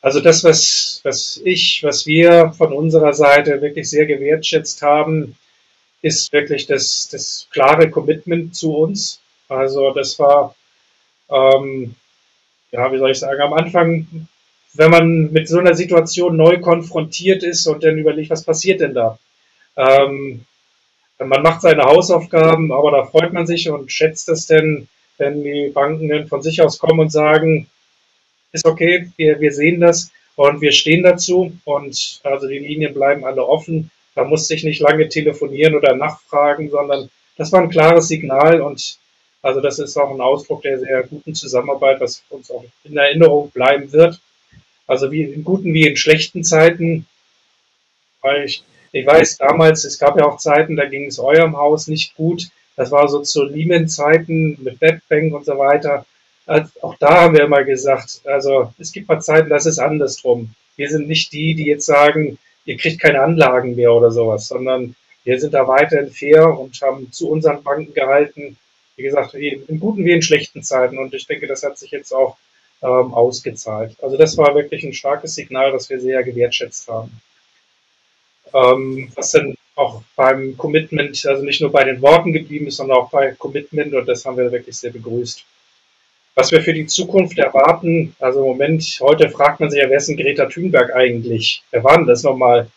Also das, was, was ich, was wir von unserer Seite wirklich sehr gewertschätzt haben, ist wirklich das, das klare Commitment zu uns. Also das war, ähm, ja, wie soll ich sagen, am Anfang wenn man mit so einer Situation neu konfrontiert ist und dann überlegt, was passiert denn da? Ähm, man macht seine Hausaufgaben, aber da freut man sich und schätzt es denn, wenn die Banken dann von sich aus kommen und sagen, ist okay, wir, wir sehen das und wir stehen dazu und also die Linien bleiben alle offen. Da muss sich nicht lange telefonieren oder nachfragen, sondern das war ein klares Signal und also das ist auch ein Ausdruck der sehr guten Zusammenarbeit, was uns auch in Erinnerung bleiben wird. Also wie in guten wie in schlechten Zeiten. Weil ich, ich weiß, damals, es gab ja auch Zeiten, da ging es eurem Haus nicht gut. Das war so zu Lehman-Zeiten mit Webbank und so weiter. Also auch da haben wir immer gesagt, also es gibt mal Zeiten, das ist andersrum. Wir sind nicht die, die jetzt sagen, ihr kriegt keine Anlagen mehr oder sowas, sondern wir sind da weiterhin fair und haben zu unseren Banken gehalten. Wie gesagt, in guten wie in schlechten Zeiten. Und ich denke, das hat sich jetzt auch ähm, ausgezahlt. Also das war wirklich ein starkes Signal, das wir sehr gewertschätzt haben. Ähm, was dann auch beim Commitment, also nicht nur bei den Worten geblieben ist, sondern auch bei Commitment und das haben wir wirklich sehr begrüßt. Was wir für die Zukunft erwarten, also im Moment, heute fragt man sich ja, wer ist denn Greta Thunberg eigentlich? Wer war denn das nochmal?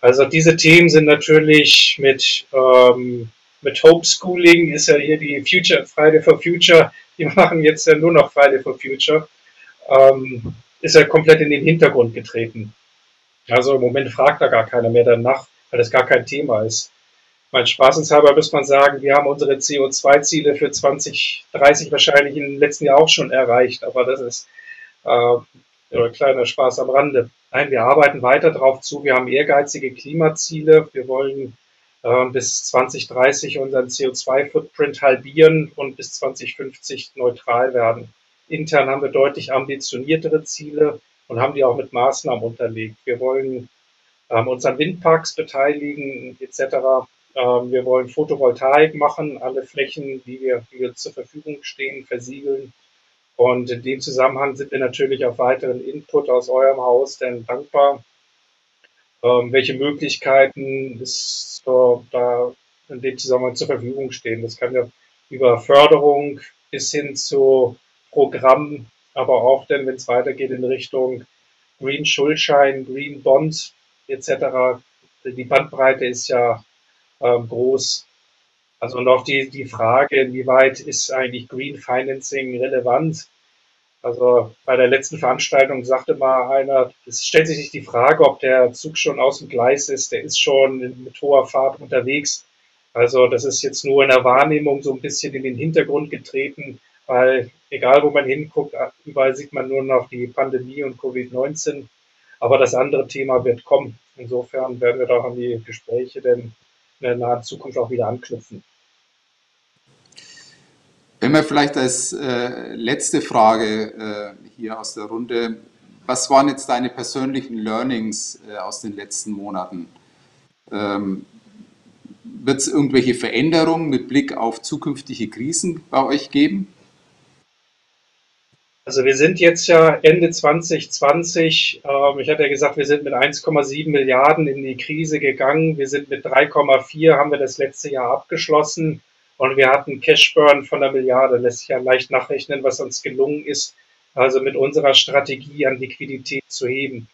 Also diese Themen sind natürlich mit, ähm, mit Homeschooling, ist ja hier die Future, Friday for Future, die machen jetzt ja nur noch Friday for Future, ähm, ist ja komplett in den Hintergrund getreten. Also im Moment fragt da gar keiner mehr danach, weil das gar kein Thema ist. Mein Spaßenshalber muss man sagen, wir haben unsere CO2-Ziele für 2030 wahrscheinlich im letzten Jahr auch schon erreicht, aber das ist äh, ein kleiner Spaß am Rande. Nein, wir arbeiten weiter darauf zu. Wir haben ehrgeizige Klimaziele. Wir wollen äh, bis 2030 unseren CO2-Footprint halbieren und bis 2050 neutral werden. Intern haben wir deutlich ambitioniertere Ziele und haben die auch mit Maßnahmen unterlegt. Wir wollen ähm, uns an Windparks beteiligen etc. Ähm, wir wollen Photovoltaik machen, alle Flächen, die wir, die wir zur Verfügung stehen, versiegeln. Und in dem Zusammenhang sind wir natürlich auf weiteren Input aus eurem Haus denn dankbar. Ähm, welche Möglichkeiten es so da in dem Zusammenhang zur Verfügung stehen. Das kann ja über Förderung bis hin zu Programmen, aber auch dann, wenn es weitergeht in Richtung Green Schuldschein, Green Bond etc. Die Bandbreite ist ja ähm, groß. Also noch die, die Frage, inwieweit ist eigentlich Green Financing relevant? Also bei der letzten Veranstaltung sagte mal einer, es stellt sich nicht die Frage, ob der Zug schon aus dem Gleis ist, der ist schon mit hoher Fahrt unterwegs. Also das ist jetzt nur in der Wahrnehmung so ein bisschen in den Hintergrund getreten, weil egal wo man hinguckt, überall sieht man nur noch die Pandemie und Covid-19. Aber das andere Thema wird kommen. Insofern werden wir doch an die Gespräche denn in der nahen Zukunft auch wieder anknüpfen. Wenn wir vielleicht als äh, letzte Frage äh, hier aus der Runde, was waren jetzt deine persönlichen Learnings äh, aus den letzten Monaten? Ähm, Wird es irgendwelche Veränderungen mit Blick auf zukünftige Krisen bei euch geben? Also wir sind jetzt ja Ende 2020, ähm, ich hatte ja gesagt, wir sind mit 1,7 Milliarden in die Krise gegangen. Wir sind mit 3,4, haben wir das letzte Jahr abgeschlossen. Und wir hatten Cashburn von einer Milliarde, lässt sich ja leicht nachrechnen, was uns gelungen ist, also mit unserer Strategie an Liquidität zu heben.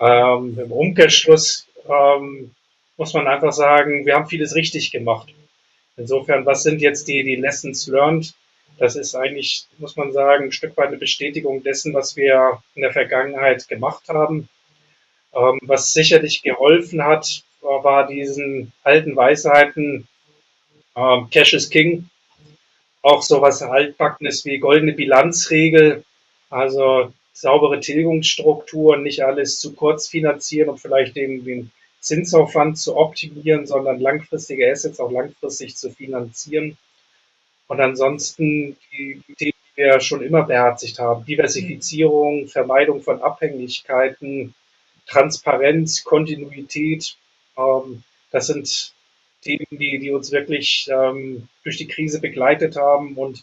Ähm, Im Umkehrschluss ähm, muss man einfach sagen, wir haben vieles richtig gemacht. Insofern, was sind jetzt die, die Lessons learned? Das ist eigentlich, muss man sagen, ein Stück weit eine Bestätigung dessen, was wir in der Vergangenheit gemacht haben. Ähm, was sicherlich geholfen hat, war diesen alten Weisheiten, ähm, Cash is King. Auch sowas altbackenes wie goldene Bilanzregel, also saubere Tilgungsstrukturen, nicht alles zu kurz finanzieren und vielleicht den, den Zinsaufwand zu optimieren, sondern langfristige Assets auch langfristig zu finanzieren. Und ansonsten die Themen, die wir schon immer beherzigt haben, Diversifizierung, Vermeidung von Abhängigkeiten, Transparenz, Kontinuität. Ähm, das sind Themen, die, die uns wirklich ähm, durch die Krise begleitet haben und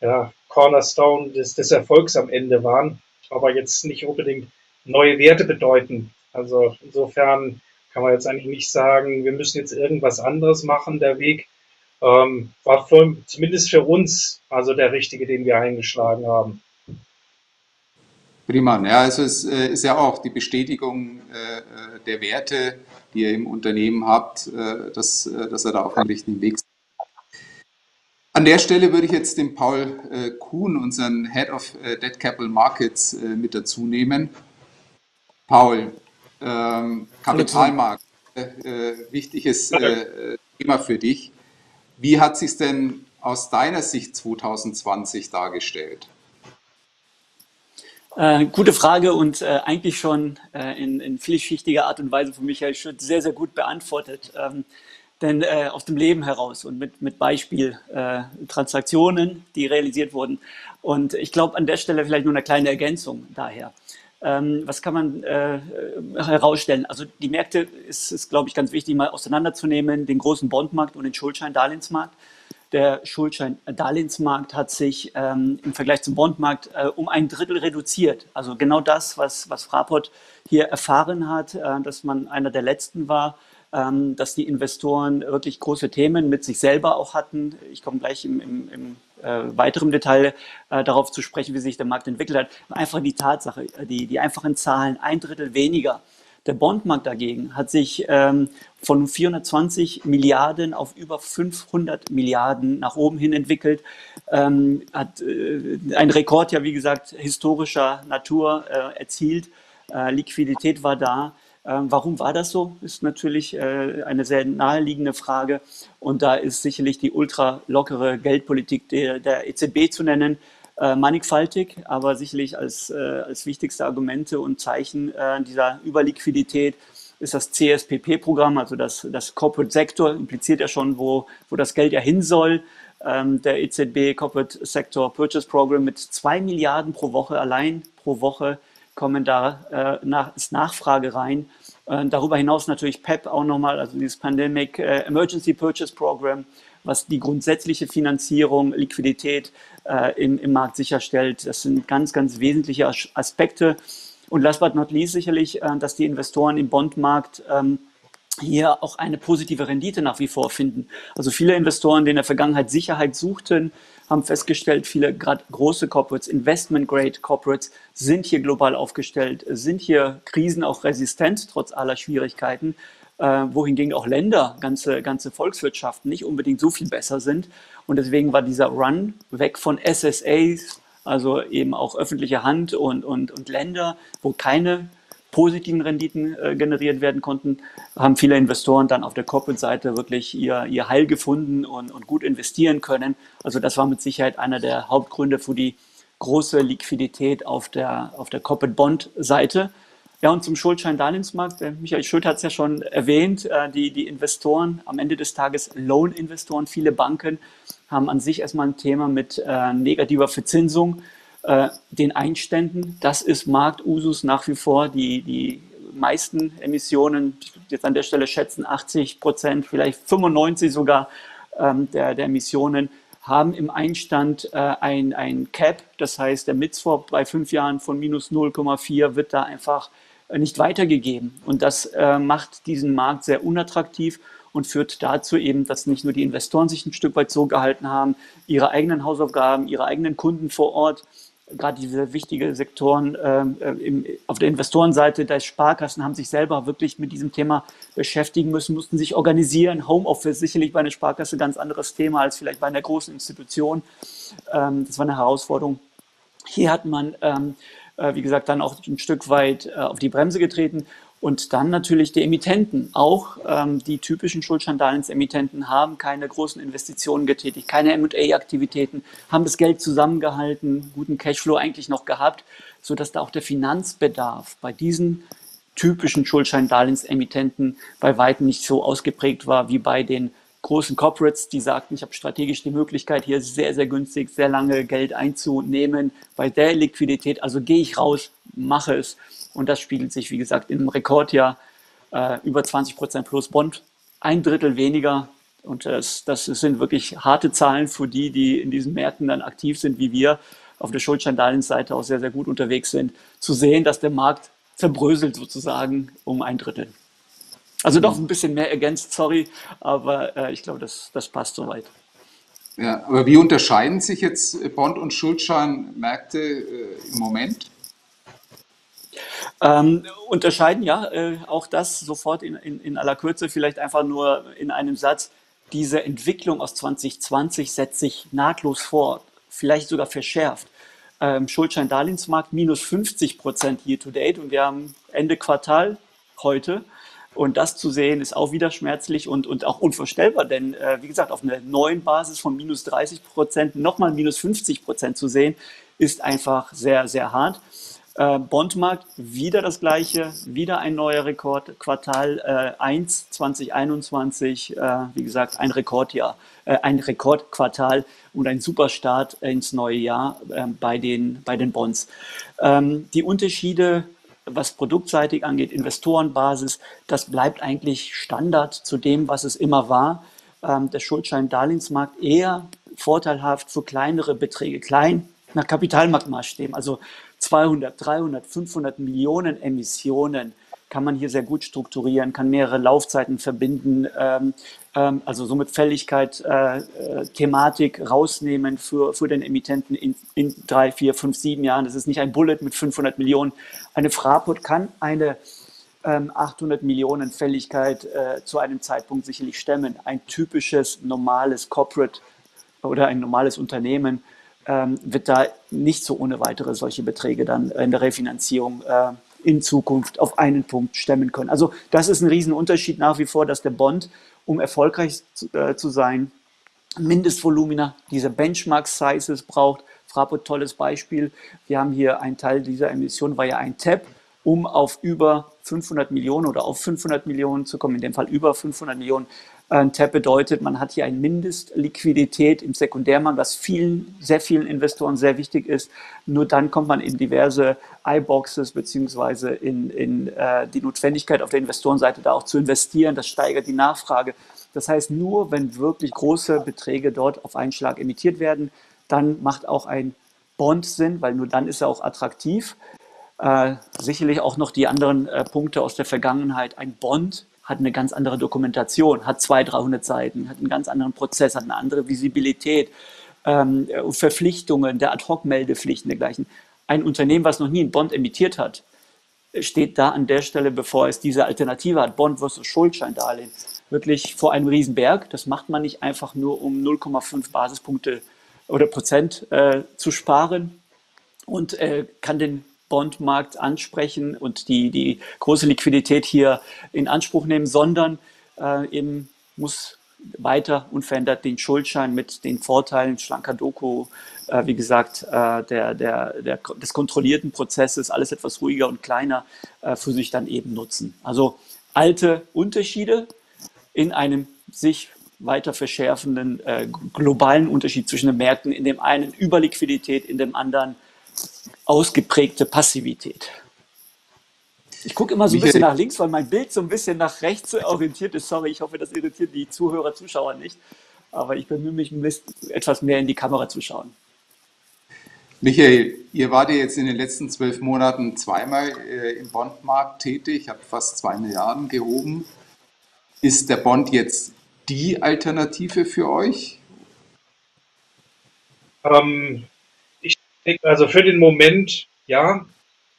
ja, Cornerstone des, des Erfolgs am Ende waren, aber jetzt nicht unbedingt neue Werte bedeuten. Also insofern kann man jetzt eigentlich nicht sagen, wir müssen jetzt irgendwas anderes machen. Der Weg ähm, war für, zumindest für uns also der richtige, den wir eingeschlagen haben. Prima. Ja, also es äh, ist ja auch die Bestätigung äh, äh, der Werte, die ihr im Unternehmen habt, dass, dass er da auf dem richtigen Weg ist. An der Stelle würde ich jetzt den Paul Kuhn, unseren Head of Debt Capital Markets, mit dazu nehmen. Paul, ähm, Kapitalmarkt, wichtiges Thema für dich. Wie hat sich denn aus deiner Sicht 2020 dargestellt? Äh, gute Frage und äh, eigentlich schon äh, in, in, vielschichtiger Art und Weise von Michael Schütt sehr, sehr gut beantwortet. Ähm, denn äh, aus dem Leben heraus und mit, mit Beispiel äh, Transaktionen, die realisiert wurden. Und ich glaube, an der Stelle vielleicht nur eine kleine Ergänzung daher. Ähm, was kann man äh, herausstellen? Also die Märkte ist, ist glaube ich, ganz wichtig, mal auseinanderzunehmen, den großen Bondmarkt und den Schuldschein-Darlehensmarkt. Der Schuldschein-Darlehensmarkt hat sich ähm, im Vergleich zum Bondmarkt äh, um ein Drittel reduziert. Also genau das, was, was Fraport hier erfahren hat, äh, dass man einer der letzten war, ähm, dass die Investoren wirklich große Themen mit sich selber auch hatten. Ich komme gleich im, im, im äh, weiterem Detail äh, darauf zu sprechen, wie sich der Markt entwickelt hat. Einfach die Tatsache, die, die einfachen Zahlen, ein Drittel weniger der Bondmarkt dagegen hat sich ähm, von 420 Milliarden auf über 500 Milliarden nach oben hin entwickelt. Ähm, hat äh, ein Rekord ja, wie gesagt, historischer Natur äh, erzielt. Äh, Liquidität war da. Ähm, warum war das so? Ist natürlich äh, eine sehr naheliegende Frage. Und da ist sicherlich die ultra lockere Geldpolitik der, der EZB zu nennen äh, mannigfaltig, aber sicherlich als, äh, als wichtigste Argumente und Zeichen dieser Überliquidität ist das CSPP-Programm, also das, das Corporate Sector, impliziert ja schon, wo, wo das Geld ja hin soll. Ähm, der EZB Corporate Sector Purchase Program mit zwei Milliarden pro Woche allein pro Woche kommen da äh, nach, ist Nachfrage rein. Äh, darüber hinaus natürlich PEP auch nochmal, also dieses Pandemic äh, Emergency Purchase Program, was die grundsätzliche Finanzierung, Liquidität äh, im, im Markt sicherstellt. Das sind ganz, ganz wesentliche Aspekte. Und last but not least sicherlich, äh, dass die Investoren im Bondmarkt ähm, hier auch eine positive Rendite nach wie vor finden. Also viele Investoren, die in der Vergangenheit Sicherheit suchten, haben festgestellt, viele gerade große Corporates, Investment-Grade Corporates sind hier global aufgestellt, sind hier Krisen auch resistent, trotz aller Schwierigkeiten äh, wohingegen auch Länder, ganze, ganze Volkswirtschaften nicht unbedingt so viel besser sind. Und deswegen war dieser Run weg von SSAs, also eben auch öffentliche Hand und, und, und Länder, wo keine positiven Renditen äh, generiert werden konnten, haben viele Investoren dann auf der Corporate-Seite wirklich ihr, ihr Heil gefunden und, und gut investieren können. Also das war mit Sicherheit einer der Hauptgründe für die große Liquidität auf der, auf der Corporate Bond-Seite. Ja, und zum Schuldschein-Darlehensmarkt, Michael Schuld hat es ja schon erwähnt, äh, die, die Investoren, am Ende des Tages Loan-Investoren, viele Banken haben an sich erstmal ein Thema mit äh, negativer Verzinsung, äh, den Einständen. Das ist Marktusus nach wie vor. Die, die meisten Emissionen, jetzt an der Stelle schätzen 80 Prozent, vielleicht 95 sogar ähm, der, der Emissionen, haben im Einstand äh, ein, ein Cap, das heißt, der Mitzwap bei fünf Jahren von minus 0,4 wird da einfach äh, nicht weitergegeben. Und das äh, macht diesen Markt sehr unattraktiv und führt dazu eben, dass nicht nur die Investoren sich ein Stück weit so gehalten haben, ihre eigenen Hausaufgaben, ihre eigenen Kunden vor Ort, gerade diese wichtigen Sektoren ähm, äh, im, auf der Investorenseite der Sparkassen haben sich selber wirklich mit diesem Thema beschäftigen müssen, mussten sich organisieren. Homeoffice sicherlich bei einer Sparkasse ganz anderes Thema als vielleicht bei einer großen Institution. Ähm, das war eine Herausforderung. Hier hat man ähm, äh, wie gesagt, dann auch ein Stück weit äh, auf die Bremse getreten. Und dann natürlich die Emittenten. Auch ähm, die typischen Schuldscheindarlehensemittenten haben keine großen Investitionen getätigt, keine M&A-Aktivitäten, haben das Geld zusammengehalten, guten Cashflow eigentlich noch gehabt, sodass da auch der Finanzbedarf bei diesen typischen Schuldscheindarlehensemittenten bei weitem nicht so ausgeprägt war wie bei den großen Corporates, die sagten, ich habe strategisch die Möglichkeit, hier sehr, sehr günstig, sehr lange Geld einzunehmen bei der Liquidität. Also gehe ich raus, mache es. Und das spiegelt sich, wie gesagt, im Rekordjahr äh, über 20 Prozent plus Bond, ein Drittel weniger. Und das, das sind wirklich harte Zahlen für die, die in diesen Märkten dann aktiv sind, wie wir auf der Schuldscheindarlehensseite auch sehr, sehr gut unterwegs sind, zu sehen, dass der Markt zerbröselt sozusagen um ein Drittel. Also doch ein bisschen mehr ergänzt, sorry, aber äh, ich glaube, das, das passt soweit. Ja, aber wie unterscheiden sich jetzt Bond- und Schuldscheinmärkte äh, im Moment? Ähm, unterscheiden, ja, äh, auch das sofort in, in, in aller Kürze, vielleicht einfach nur in einem Satz. Diese Entwicklung aus 2020 setzt sich nahtlos fort, vielleicht sogar verschärft. Ähm, Schuldschein-Darlehensmarkt minus 50 Prozent year to date und wir haben Ende Quartal heute und das zu sehen, ist auch wieder schmerzlich und, und auch unvorstellbar, denn äh, wie gesagt, auf einer neuen Basis von minus 30 Prozent nochmal minus 50 Prozent zu sehen, ist einfach sehr, sehr hart. Äh, Bondmarkt wieder das gleiche, wieder ein neuer Rekord, Quartal äh, 1 2021, äh, wie gesagt, ein Rekordjahr, äh, ein Rekordquartal und ein super Start ins neue Jahr äh, bei, den, bei den Bonds. Ähm, die Unterschiede was produktseitig angeht, Investorenbasis, das bleibt eigentlich Standard zu dem, was es immer war. Ähm, der Schuldschein-Darlehensmarkt eher vorteilhaft für kleinere Beträge, klein nach Kapitalmarktmaßstäben, also 200, 300, 500 Millionen Emissionen kann man hier sehr gut strukturieren, kann mehrere Laufzeiten verbinden, ähm, ähm, also somit Fälligkeit, äh, äh, Thematik rausnehmen für, für den Emittenten in, in drei, vier, fünf, sieben Jahren. Das ist nicht ein Bullet mit 500 Millionen. Eine Fraport kann eine ähm, 800 Millionen Fälligkeit äh, zu einem Zeitpunkt sicherlich stemmen. Ein typisches, normales Corporate oder ein normales Unternehmen wird da nicht so ohne weitere solche Beträge dann in der Refinanzierung äh, in Zukunft auf einen Punkt stemmen können. Also das ist ein Riesenunterschied nach wie vor, dass der Bond, um erfolgreich zu, äh, zu sein, Mindestvolumina, diese Benchmark-Sizes braucht. Fraport, tolles Beispiel. Wir haben hier einen Teil dieser Emission, war ja ein TAP, um auf über 500 Millionen oder auf 500 Millionen zu kommen, in dem Fall über 500 Millionen ein TAP bedeutet, man hat hier eine Mindestliquidität im Sekundärmarkt, was vielen, sehr vielen Investoren sehr wichtig ist. Nur dann kommt man in diverse iBoxes beziehungsweise in, in äh, die Notwendigkeit auf der Investorenseite da auch zu investieren. Das steigert die Nachfrage. Das heißt, nur wenn wirklich große Beträge dort auf einen Schlag emittiert werden, dann macht auch ein Bond Sinn, weil nur dann ist er auch attraktiv. Äh, sicherlich auch noch die anderen äh, Punkte aus der Vergangenheit. Ein Bond hat eine ganz andere Dokumentation, hat 200, 300 Seiten, hat einen ganz anderen Prozess, hat eine andere Visibilität, ähm, Verpflichtungen, der Ad-Hoc-Meldepflichten dergleichen. Ein Unternehmen, was noch nie einen Bond emittiert hat, steht da an der Stelle, bevor es diese Alternative hat, Bond versus Schuldscheindarlehen, wirklich vor einem Riesenberg. Das macht man nicht einfach nur, um 0,5 Basispunkte oder Prozent äh, zu sparen und äh, kann den Bondmarkt ansprechen und die, die große Liquidität hier in Anspruch nehmen, sondern äh, eben muss weiter unverändert den Schuldschein mit den Vorteilen schlanker Doku, äh, wie gesagt, äh, der, der, der, des kontrollierten Prozesses, alles etwas ruhiger und kleiner, äh, für sich dann eben nutzen. Also alte Unterschiede in einem sich weiter verschärfenden äh, globalen Unterschied zwischen den Märkten, in dem einen Überliquidität, in dem anderen ausgeprägte Passivität. Ich gucke immer so ein bisschen nach links, weil mein Bild so ein bisschen nach rechts orientiert ist. Sorry, ich hoffe, das irritiert die Zuhörer, Zuschauer nicht. Aber ich bemühe mich, etwas mehr in die Kamera zu schauen. Michael, ihr wart ja jetzt in den letzten zwölf Monaten zweimal äh, im Bondmarkt tätig, habt fast zwei Milliarden gehoben. Ist der Bond jetzt die Alternative für euch? Ähm, also für den Moment ja.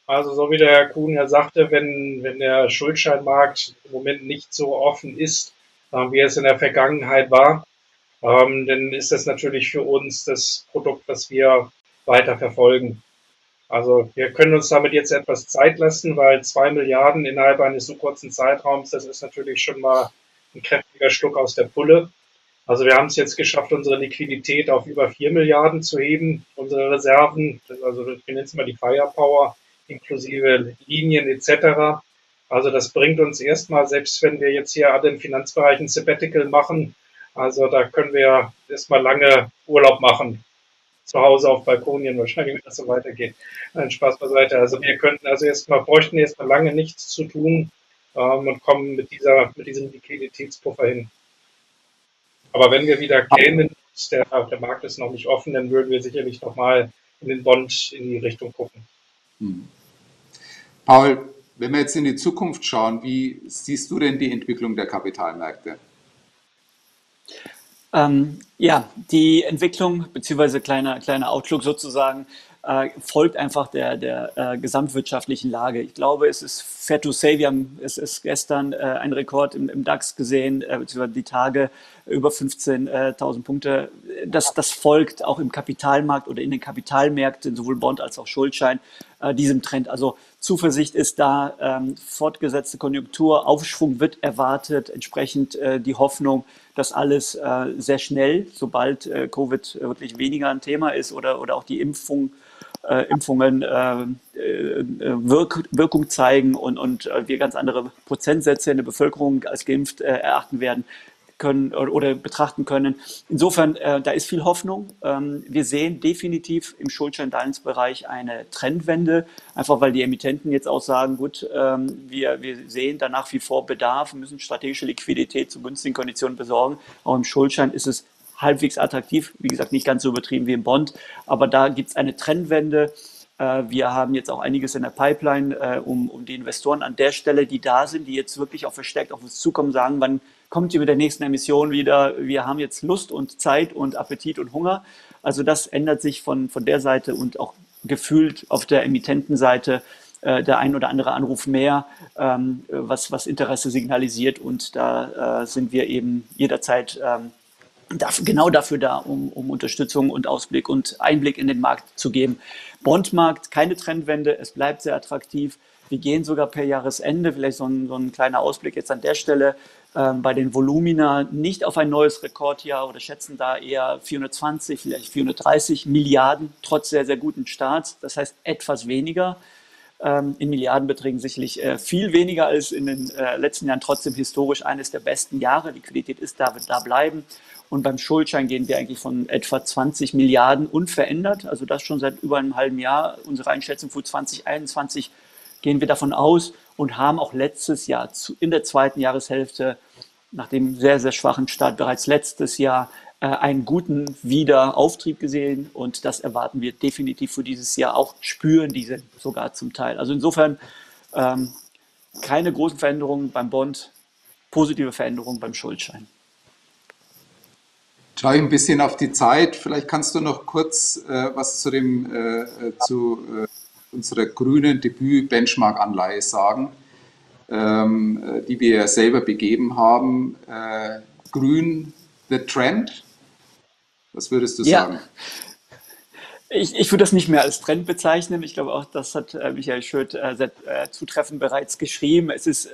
Also so wie der Herr Kuhn ja sagte, wenn, wenn der Schuldscheinmarkt im Moment nicht so offen ist, äh, wie es in der Vergangenheit war, ähm, dann ist das natürlich für uns das Produkt, das wir weiter verfolgen. Also wir können uns damit jetzt etwas Zeit lassen, weil zwei Milliarden innerhalb eines so kurzen Zeitraums, das ist natürlich schon mal ein kräftiger Schluck aus der Pulle. Also wir haben es jetzt geschafft, unsere Liquidität auf über 4 Milliarden zu heben, unsere Reserven, also wir nennen es mal die Firepower, inklusive Linien etc. Also das bringt uns erstmal, selbst wenn wir jetzt hier alle im Finanzbereich ein Sabbatical machen, also da können wir erstmal lange Urlaub machen. zu Hause auf Balkonien wahrscheinlich, wenn das so weitergeht. Ein Spaß beiseite. Also wir könnten also erstmal, bräuchten erstmal lange nichts zu tun ähm, und kommen mit dieser, mit diesem Liquiditätspuffer hin. Aber wenn wir wieder kämen, der, der Markt ist noch nicht offen, dann würden wir sicherlich nochmal in den Bond in die Richtung gucken. Hm. Paul, wenn wir jetzt in die Zukunft schauen, wie siehst du denn die Entwicklung der Kapitalmärkte? Ähm, ja, die Entwicklung beziehungsweise kleiner, kleiner Outlook sozusagen äh, folgt einfach der, der äh, gesamtwirtschaftlichen Lage. Ich glaube, es ist fair to say, wir haben es ist gestern äh, ein Rekord im, im DAX gesehen, äh, beziehungsweise die Tage über 15.000 Punkte. Das, das folgt auch im Kapitalmarkt oder in den Kapitalmärkten, sowohl Bond als auch Schuldschein, äh, diesem Trend. Also Zuversicht ist da, ähm, fortgesetzte Konjunktur, Aufschwung wird erwartet, entsprechend äh, die Hoffnung, dass alles äh, sehr schnell, sobald Covid wirklich weniger ein Thema ist oder, oder auch die Impfung äh, Impfungen äh, äh, Wirk Wirkung zeigen und, und wir ganz andere Prozentsätze in der Bevölkerung als geimpft erachten werden können oder betrachten können. Insofern, äh, da ist viel Hoffnung. Ähm, wir sehen definitiv im Schuldschein-Darlehensbereich eine Trendwende, einfach weil die Emittenten jetzt auch sagen, gut, ähm, wir, wir sehen da nach wie vor Bedarf, müssen strategische Liquidität zu günstigen Konditionen besorgen. Auch im Schuldschein ist es halbwegs attraktiv. Wie gesagt, nicht ganz so übertrieben wie im Bond, aber da gibt es eine Trendwende. Äh, wir haben jetzt auch einiges in der Pipeline, äh, um, um die Investoren an der Stelle, die da sind, die jetzt wirklich auch verstärkt auf uns zukommen, sagen, wann kommt ihr mit der nächsten Emission wieder? Wir haben jetzt Lust und Zeit und Appetit und Hunger. Also das ändert sich von, von der Seite und auch gefühlt auf der Emittentenseite äh, der ein oder andere Anruf mehr, ähm, was, was Interesse signalisiert. Und da äh, sind wir eben jederzeit ähm, dafür, genau dafür da, um, um Unterstützung und Ausblick und Einblick in den Markt zu geben. Bondmarkt, keine Trendwende, es bleibt sehr attraktiv. Wir gehen sogar per Jahresende, vielleicht so ein, so ein kleiner Ausblick jetzt an der Stelle, bei den Volumina nicht auf ein neues Rekordjahr oder schätzen da eher 420, vielleicht 430 Milliarden, trotz sehr, sehr guten Starts. Das heißt etwas weniger. Ähm, in Milliardenbeträgen sicherlich äh, viel weniger als in den äh, letzten Jahren, trotzdem historisch eines der besten Jahre. Liquidität ist da, wird da bleiben. Und beim Schuldschein gehen wir eigentlich von etwa 20 Milliarden unverändert. Also das schon seit über einem halben Jahr. Unsere Einschätzung für 2021 gehen wir davon aus und haben auch letztes Jahr in der zweiten Jahreshälfte nach dem sehr, sehr schwachen Start bereits letztes Jahr äh, einen guten Wiederauftrieb gesehen und das erwarten wir definitiv für dieses Jahr auch, spüren diese sogar zum Teil. Also insofern ähm, keine großen Veränderungen beim Bond, positive Veränderungen beim Schuldschein. Schau ich ein bisschen auf die Zeit. Vielleicht kannst du noch kurz äh, was zu, dem, äh, äh zu äh, unserer grünen Debüt-Benchmark-Anleihe sagen, ähm, äh, die wir selber begeben haben. Äh, grün, the trend. Was würdest du ja. sagen? Ich, ich würde das nicht mehr als Trend bezeichnen. Ich glaube auch, das hat Michael Schöth sehr zutreffend bereits geschrieben. Es ist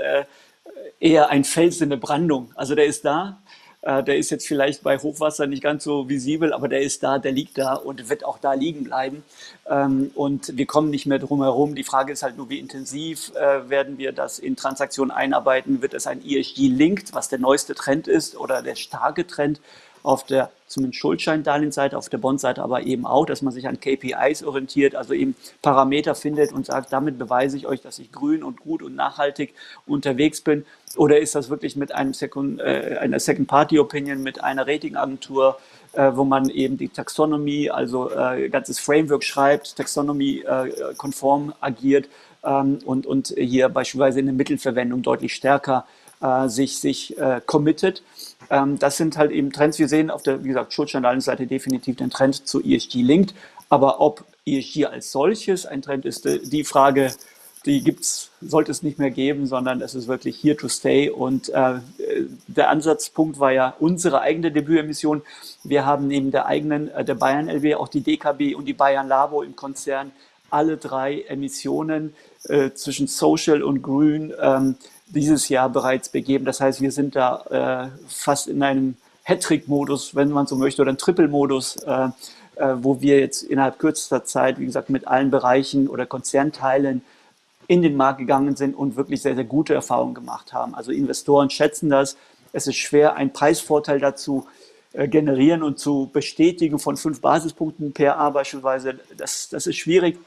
eher ein Fels in der Brandung. Also der ist da, äh, der ist jetzt vielleicht bei Hochwasser nicht ganz so visibel, aber der ist da, der liegt da und wird auch da liegen bleiben. Ähm, und wir kommen nicht mehr drum herum. Die Frage ist halt nur, wie intensiv äh, werden wir das in Transaktionen einarbeiten? Wird es ein ESG-Linked, was der neueste Trend ist oder der starke Trend? Auf der zumindest Schuldscheindarlehensseite, auf der Bondseite aber eben auch, dass man sich an KPIs orientiert, also eben Parameter findet und sagt, damit beweise ich euch, dass ich grün und gut und nachhaltig unterwegs bin. Oder ist das wirklich mit einem Second, äh, einer Second-Party-Opinion, mit einer Ratingagentur, äh, wo man eben die Taxonomie, also äh, ganzes Framework schreibt, Taxonomie-konform äh, agiert ähm, und, und hier beispielsweise in der Mittelverwendung deutlich stärker äh, sich, sich äh, committet. Ähm, das sind halt eben Trends. Wir sehen auf der, wie gesagt, Schuldscheindarlehensseite definitiv den Trend zu ESG linked. Aber ob ESG als solches ein Trend ist, äh, die Frage, die gibt's, sollte es nicht mehr geben, sondern es ist wirklich here to stay. Und äh, der Ansatzpunkt war ja unsere eigene Debütemission. Wir haben neben der eigenen, äh, der Bayern LW auch die DKB und die Bayern Labo im Konzern alle drei Emissionen äh, zwischen Social und Grün ähm, dieses Jahr bereits begeben. Das heißt, wir sind da äh, fast in einem Hattrick-Modus, wenn man so möchte, oder ein Triple-Modus, äh, äh, wo wir jetzt innerhalb kürzester Zeit, wie gesagt, mit allen Bereichen oder Konzernteilen in den Markt gegangen sind und wirklich sehr, sehr gute Erfahrungen gemacht haben. Also Investoren schätzen das. Es ist schwer, einen Preisvorteil dazu äh, generieren und zu bestätigen von fünf Basispunkten PA beispielsweise, das, das ist schwierig.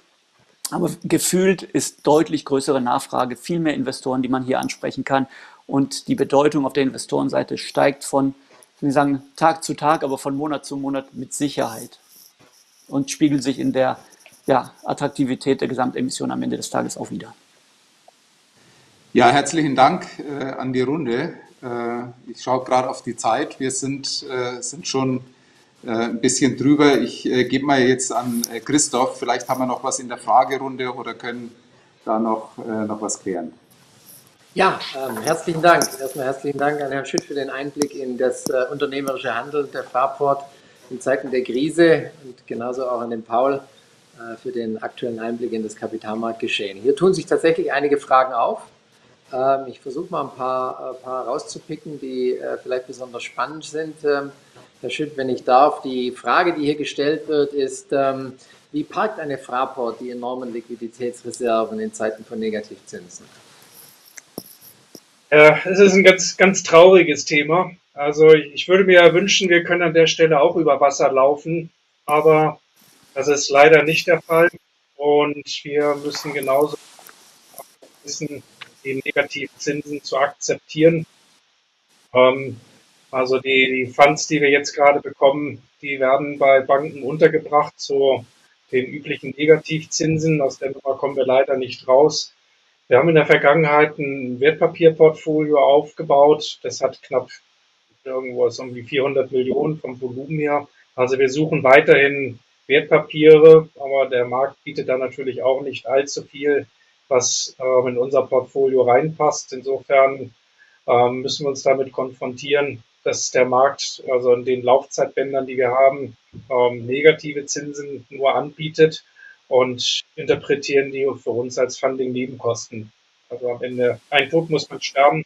Aber gefühlt ist deutlich größere Nachfrage, viel mehr Investoren, die man hier ansprechen kann. Und die Bedeutung auf der Investorenseite steigt von, will sagen, Tag zu Tag, aber von Monat zu Monat mit Sicherheit. Und spiegelt sich in der ja, Attraktivität der Gesamtemission am Ende des Tages auch wieder. Ja, herzlichen Dank äh, an die Runde. Äh, ich schaue gerade auf die Zeit. Wir sind, äh, sind schon ein bisschen drüber. Ich äh, gebe mal jetzt an äh, Christoph. Vielleicht haben wir noch was in der Fragerunde oder können da noch, noch was klären. Ja, ähm, herzlichen Dank. Erstmal herzlichen Dank an Herrn Schütt für den Einblick in das unternehmerische Handeln der Fraport in Zeiten der Krise und genauso auch an den Paul für den aktuellen Einblick in das Kapitalmarktgeschehen. Hier tun sich tatsächlich einige Fragen auf. Ähm, ich versuche mal ein paar, äh, paar rauszupicken, die äh, vielleicht besonders spannend sind. Ähm, Herr Schütt, wenn ich darf, die Frage, die hier gestellt wird, ist, ähm, wie parkt eine Fraport die enormen Liquiditätsreserven in Zeiten von Negativzinsen? Ja, es ist ein ganz, ganz trauriges Thema. Also ich würde mir ja wünschen, wir können an der Stelle auch über Wasser laufen, aber das ist leider nicht der Fall. Und wir müssen genauso wissen, die Negativzinsen zu akzeptieren. Ähm, also die, die Funds, die wir jetzt gerade bekommen, die werden bei Banken untergebracht zu den üblichen Negativzinsen. Aus der Nummer kommen wir leider nicht raus. Wir haben in der Vergangenheit ein Wertpapierportfolio aufgebaut. Das hat knapp irgendwo so um die 400 Millionen vom Volumen her. Also wir suchen weiterhin Wertpapiere, aber der Markt bietet da natürlich auch nicht allzu viel was ähm, in unser Portfolio reinpasst. Insofern ähm, müssen wir uns damit konfrontieren, dass der Markt, also in den Laufzeitbändern, die wir haben, ähm, negative Zinsen nur anbietet und interpretieren die für uns als Funding-Nebenkosten. Also am Ende, ein Tod muss man sterben.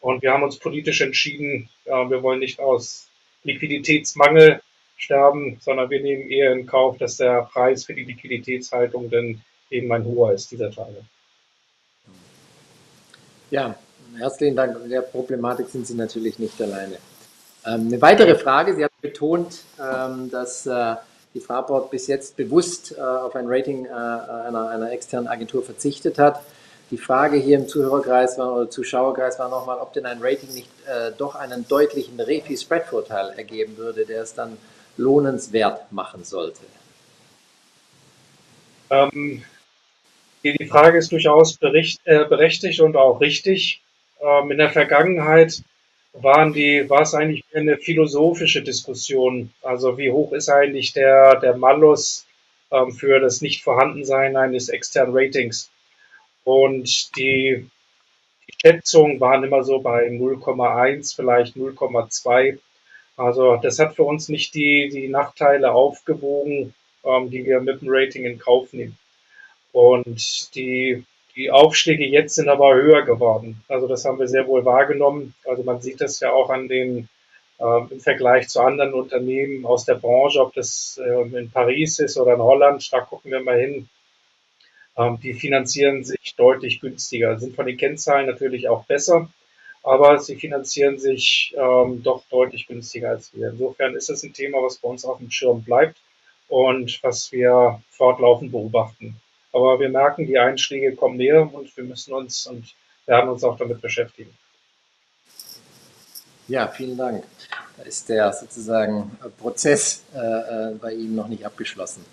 Und wir haben uns politisch entschieden, äh, wir wollen nicht aus Liquiditätsmangel sterben, sondern wir nehmen eher in Kauf, dass der Preis für die Liquiditätshaltung dann eben ein hoher ist dieser Tage. Ja, herzlichen Dank. In der Problematik sind Sie natürlich nicht alleine. Ähm, eine weitere Frage. Sie haben betont, ähm, dass äh, die Fraport bis jetzt bewusst äh, auf ein Rating äh, einer, einer, externen Agentur verzichtet hat. Die Frage hier im Zuhörerkreis war, oder Zuschauerkreis war nochmal, ob denn ein Rating nicht doch einen deutlichen Refi-Spread-Vorteil ergeben würde, der es dann lohnenswert machen sollte. Ähm, die Frage ist durchaus berechtigt und auch richtig. Ähm, in der Vergangenheit waren die, war es eigentlich eine philosophische Diskussion. Also wie hoch ist eigentlich der, der Malus ähm, für das Nichtvorhandensein eines externen Ratings? Und die, die Schätzungen waren immer so bei 0,1, vielleicht 0,2. Also das hat für uns nicht die, die Nachteile aufgewogen, ähm, die wir mit dem Rating in Kauf nehmen. Und die, die Aufschläge jetzt sind aber höher geworden. Also das haben wir sehr wohl wahrgenommen. Also man sieht das ja auch an den äh, im Vergleich zu anderen Unternehmen aus der Branche, ob das äh, in Paris ist oder in Holland, da gucken wir mal hin. Ähm, die finanzieren sich deutlich günstiger, sind von den Kennzahlen natürlich auch besser, aber sie finanzieren sich ähm, doch deutlich günstiger als wir. Insofern ist das ein Thema, was bei uns auf dem Schirm bleibt und was wir fortlaufend beobachten. Aber wir merken, die Einschläge kommen näher und wir müssen uns und werden uns auch damit beschäftigen. Ja, vielen Dank. Da ist der sozusagen Prozess äh, äh, bei Ihnen noch nicht abgeschlossen.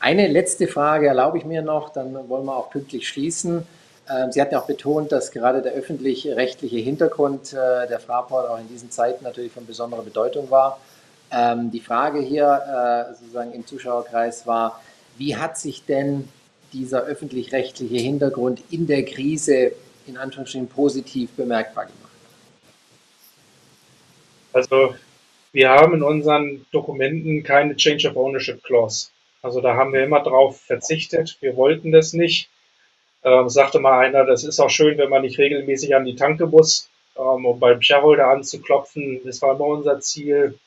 Eine letzte Frage erlaube ich mir noch, dann wollen wir auch pünktlich schließen. Ähm, Sie hatten auch betont, dass gerade der öffentlich-rechtliche Hintergrund äh, der Fraport auch in diesen Zeiten natürlich von besonderer Bedeutung war. Ähm, die Frage hier äh, sozusagen im Zuschauerkreis war, wie hat sich denn dieser öffentlich-rechtliche Hintergrund in der Krise in Anführungsstrichen positiv bemerkbar gemacht? Also wir haben in unseren Dokumenten keine Change of Ownership Clause. Also da haben wir immer drauf verzichtet. Wir wollten das nicht. Ähm, sagte mal einer, das ist auch schön, wenn man nicht regelmäßig an die Tanke muss, ähm, um beim Shareholder anzuklopfen. Das war immer unser Ziel,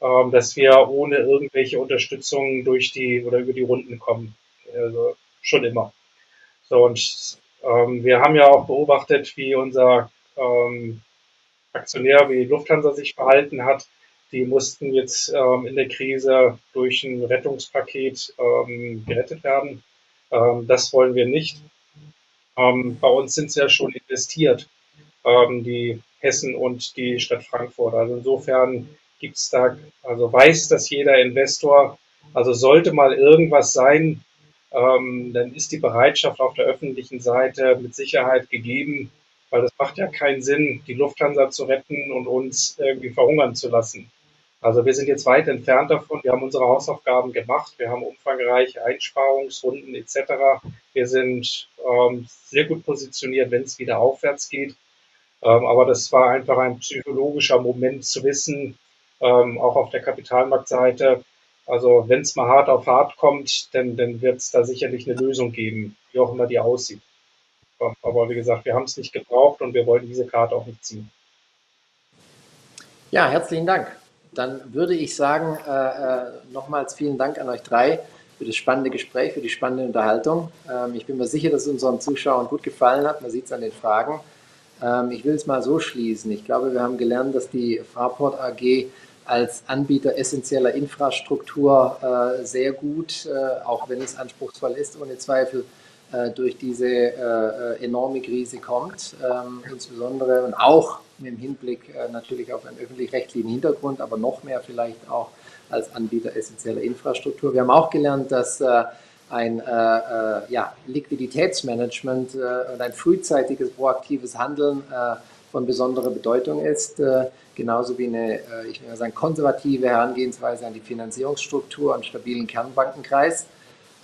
ähm, dass wir ohne irgendwelche Unterstützung durch die oder über die Runden kommen. Also schon immer. So, und ähm, wir haben ja auch beobachtet, wie unser ähm, Aktionär, wie Lufthansa sich verhalten hat. die mussten jetzt ähm, in der Krise durch ein Rettungspaket ähm, gerettet werden. Ähm, das wollen wir nicht. Ähm, bei uns sind sie ja schon investiert, ähm, die Hessen und die Stadt Frankfurt. Also insofern gibt es da, also weiß dass jeder Investor, also sollte mal irgendwas sein, ähm, dann ist die Bereitschaft auf der öffentlichen Seite mit Sicherheit gegeben, weil es macht ja keinen Sinn, die Lufthansa zu retten und uns irgendwie verhungern zu lassen. Also wir sind jetzt weit entfernt davon. Wir haben unsere Hausaufgaben gemacht. Wir haben umfangreiche Einsparungsrunden etc. Wir sind ähm, sehr gut positioniert, wenn es wieder aufwärts geht. Ähm, aber das war einfach ein psychologischer Moment zu wissen, ähm, auch auf der Kapitalmarktseite. Also wenn es mal hart auf hart kommt, dann, dann wird es da sicherlich eine Lösung geben, wie auch immer die aussieht. Aber wie gesagt, wir haben es nicht gebraucht und wir wollten diese Karte auch nicht ziehen. Ja, herzlichen Dank. Dann würde ich sagen, äh, äh, nochmals vielen Dank an euch drei für das spannende Gespräch, für die spannende Unterhaltung. Ähm, ich bin mir sicher, dass es unseren Zuschauern gut gefallen hat. Man sieht es an den Fragen. Ähm, ich will es mal so schließen. Ich glaube, wir haben gelernt, dass die Fraport AG als Anbieter essentieller Infrastruktur äh, sehr gut, äh, auch wenn es anspruchsvoll ist, ohne Zweifel äh, durch diese äh, äh, enorme Krise kommt. Ähm, insbesondere und auch mit dem Hinblick äh, natürlich auf einen öffentlich-rechtlichen Hintergrund, aber noch mehr vielleicht auch als Anbieter essentieller Infrastruktur. Wir haben auch gelernt, dass ein ja, Liquiditätsmanagement und ein frühzeitiges proaktives Handeln von besonderer Bedeutung ist, genauso wie eine, ich will mal sagen, konservative Herangehensweise an die Finanzierungsstruktur und stabilen Kernbankenkreis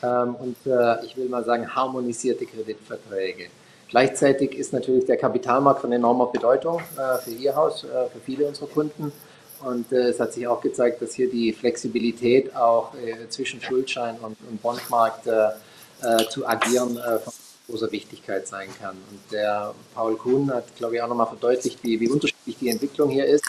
ähm, und ich will mal sagen, harmonisierte Kreditverträge. Gleichzeitig ist natürlich der Kapitalmarkt von enormer Bedeutung äh, für Ihr Haus, äh, für viele unserer Kunden. Und äh, es hat sich auch gezeigt, dass hier die Flexibilität auch äh, zwischen Schuldschein und, Bondmarkt äh, äh, zu agieren von großer Wichtigkeit sein kann. Und der Paul Kuhn hat, glaube ich, auch nochmal verdeutlicht, wie, wie unterschiedlich die Entwicklung hier ist.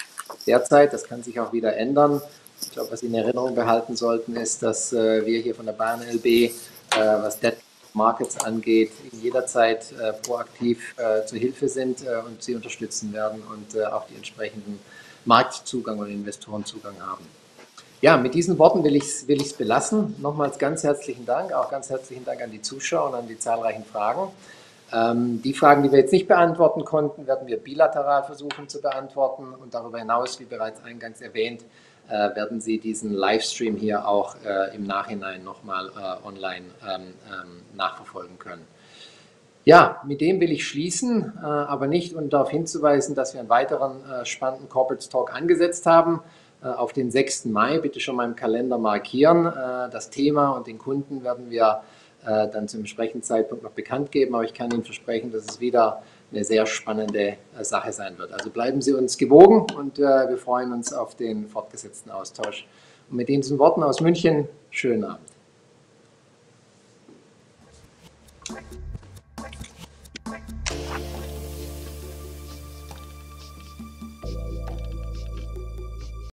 Derzeit, das kann sich auch wieder ändern. Ich glaube, was Sie in Erinnerung behalten sollten, ist, dass wir hier von der Bahn LB, was Debt Markets angeht, jederzeit äh, proaktiv äh, zur Hilfe sind äh, und sie unterstützen werden und äh, auch die entsprechenden Marktzugang und Investorenzugang haben. Ja, mit diesen Worten will ich es will belassen. Nochmals ganz herzlichen Dank, auch ganz herzlichen Dank an die Zuschauer und an die zahlreichen Fragen. Ähm, die Fragen, die wir jetzt nicht beantworten konnten, werden wir bilateral versuchen zu beantworten und darüber hinaus, wie bereits eingangs erwähnt, äh, werden Sie diesen Livestream hier auch äh, im Nachhinein nochmal äh, online ähm, ähm, nachverfolgen können. Ja, mit dem will ich schließen, äh, aber nicht, um darauf hinzuweisen, dass wir einen weiteren äh, spannenden Corporate Talk angesetzt haben. Äh, auf den 6. Mai bitte schon mal im Kalender markieren. das Thema und den Kunden werden wir dann zum entsprechenden Zeitpunkt noch bekannt geben, aber ich kann Ihnen versprechen, dass es wieder eine sehr spannende äh, Sache sein wird. Also bleiben Sie uns gewogen und äh, wir freuen uns auf den fortgesetzten Austausch. Und mit diesen Worten aus München, schönen Abend.